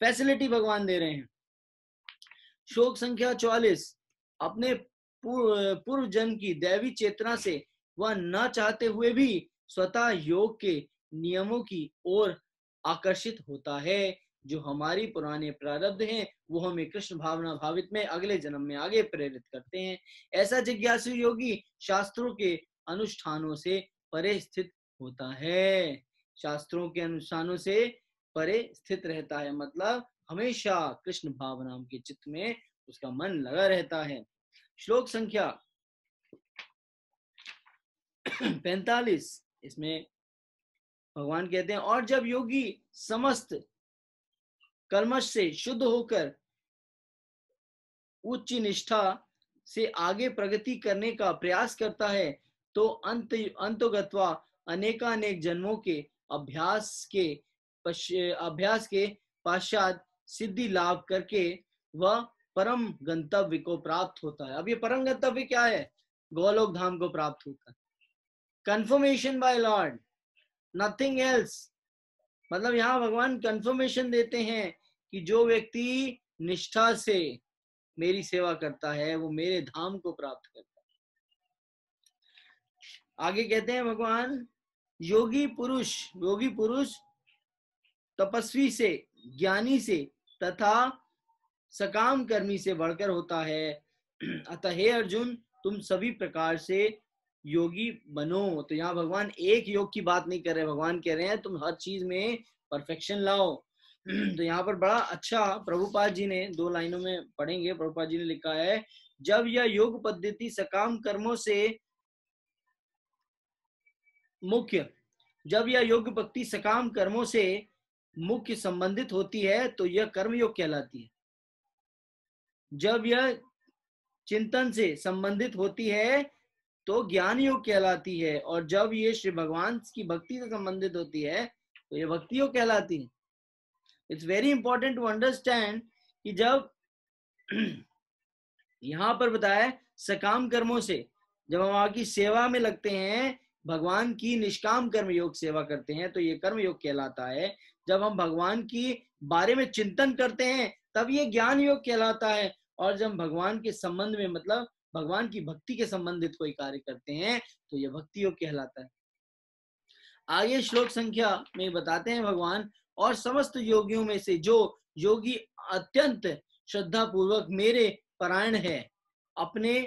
फैसिलिटी भगवान दे रहे हैं। शोक संख्या चौवालीस, अपने पूर्व जन्म की दैवी चेतना से वह न चाहते हुए भी स्वतः योग के नियमों की ओर आकर्षित होता है। जो हमारी पुराने प्रारब्ध हैं, वो हमें कृष्ण भावना भावित में अगले जन्म में आगे प्रेरित करते हैं। ऐसा जिज्ञासु योगी शास्त्रों के अनुष्ठानों से परे स्थित होता है। शास्त्रों के अनुष्ठानों से परे स्थित रहता है मतलब हमेशा कृष्ण भावना के चित्त में उसका मन लगा रहता है। श्लोक संख्या पैंतालीस, इसमें भगवान कहते हैं, और जब योगी समस्त कर्मश से शुद्ध होकर उच्च निष्ठा से आगे प्रगति करने का प्रयास करता है तो अंत, अंतगत्वा अनेकानेक जन्मों के अभ्यास के अभ्यास के पश्चात सिद्धि लाभ करके वह परम गंतव्य को प्राप्त होता है। अब ये परम गंतव्य क्या है? गोलोक धाम को प्राप्त होता है। Confirmation by Lord nothing else मतलब यहाँ भगवान कंफर्मेशन देते हैं कि जो व्यक्ति निष्ठा से मेरी सेवा करता है, वो मेरे धाम को प्राप्त करता है। आगे कहते हैं भगवान, योगी पुरुष योगी पुरुष तपस्वी से, ज्ञानी से तथा सकाम कर्मी से बढ़कर होता है। अतः हे अर्जुन, तुम सभी प्रकार से योगी बनो तो यहाँ भगवान एक योग की बात नहीं कर रहे, भगवान कह रहे हैं, तुम हर चीज़ में परफेक्शन लाओ। तो यहाँ पर बड़ा अच्छा प्रभुपाद जी ने दो लाइनों में पढ़ेंगे, प्रभुपाद जी ने लिखा है, जब यह योग पद्धति सकाम कर्मों से मुख्य, जब यह योग भक्ति सकाम कर्मों से मुख्य संबंधित होती है तो यह कर्म योग कहलाती है। जब यह चिंतन से संबंधित होती है तो ज्ञान योग कहलाती है, और जब ये श्री भगवान की भक्ति से संबंधित होती है तो ये भक्ति योग कहलाती है। It's very important to understand कि जब यहाँ पर बताया सकाम कर्मों से, जब हम आपकी सेवा में लगते हैं, भगवान की निष्काम कर्म योग सेवा करते हैं तो ये कर्म योग कहलाता है। जब हम भगवान की बारे में चिंतन करते हैं, तब ये ज्ञान योग कहलाता है, और जब भगवान के संबंध में मतलब भगवान की भक्ति के संबंधित कोई कार्य करते हैं तो यह भक्ति योग कहलाता है। आगे श्लोक संख्या में बताते हैं भगवान, और समस्त योगियों में से जो योगी अत्यंत श्रद्धा पूर्वक मेरे परायण है, अपने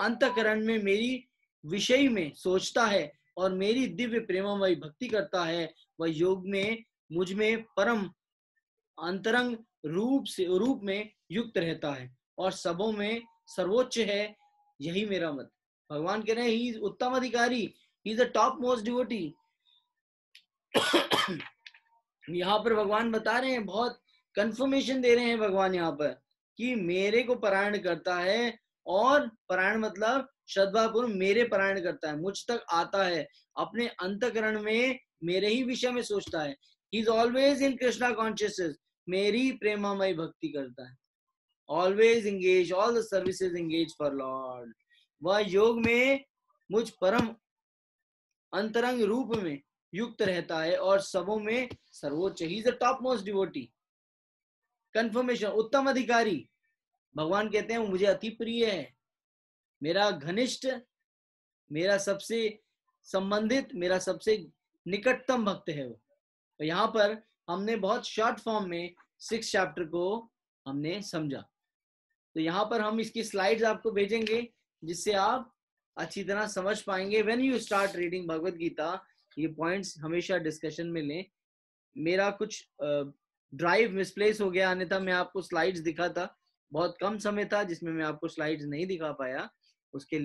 अंतकरण में मेरी विषय में सोचता है और मेरी दिव्य प्रेममय भक्ति करता है, वह योग में, मुझमें परम अंतरंग रूप से, रूप में युक्त रहता है और सबों में सर्वोच्च है, यही मेरा मत। भगवान कह रहे हैं ही उत्तम अधिकारी he is top most devotee यहाँ पर भगवान बता रहे हैं, बहुत कंफर्मेशन दे रहे हैं भगवान यहाँ पर कि मेरे को पारायण करता है और पारायण मतलब श्रद्धापूर्व मेरे परायण करता है, मुझ तक आता है, अपने अंतकरण में मेरे ही विषय में सोचता है। He is always in Krishna consciousness मेरी प्रेमामय भक्ति करता है। Always engage all the services engage for Lord वह योग में मुझ परम अंतरंग रूप में युक्त रहता है और सबों में सर्वोच्च। He is the top most devotee confirmation उत्तम अधिकारी। भगवान कहते हैं, वो मुझे अति प्रिय है। मेरा घनिष्ठ, मेरा सबसे संबंधित, मेरा सबसे निकटतम भक्त है वो। तो यहाँ पर हमने बहुत शॉर्ट फॉर्म में सिक्स चैप्टर को हमने समझा। तो यहाँ पर हम इसकी स्लाइड्स आपको भेजेंगे, जिससे आप अच्छी तरह समझ पाएँगे। When you start reading Bhagavad Gita ये पॉइंट्स हमेशा डिस्कशन में लें। मेरा कुछ ड्राइव मिसप्लेस हो गया, अन्यथा मैं आपको स्लाइड्स दिखा था। बहुत कम समय था जिसमें मैं आपको स्लाइड्स नहीं दिखा पाया। उसके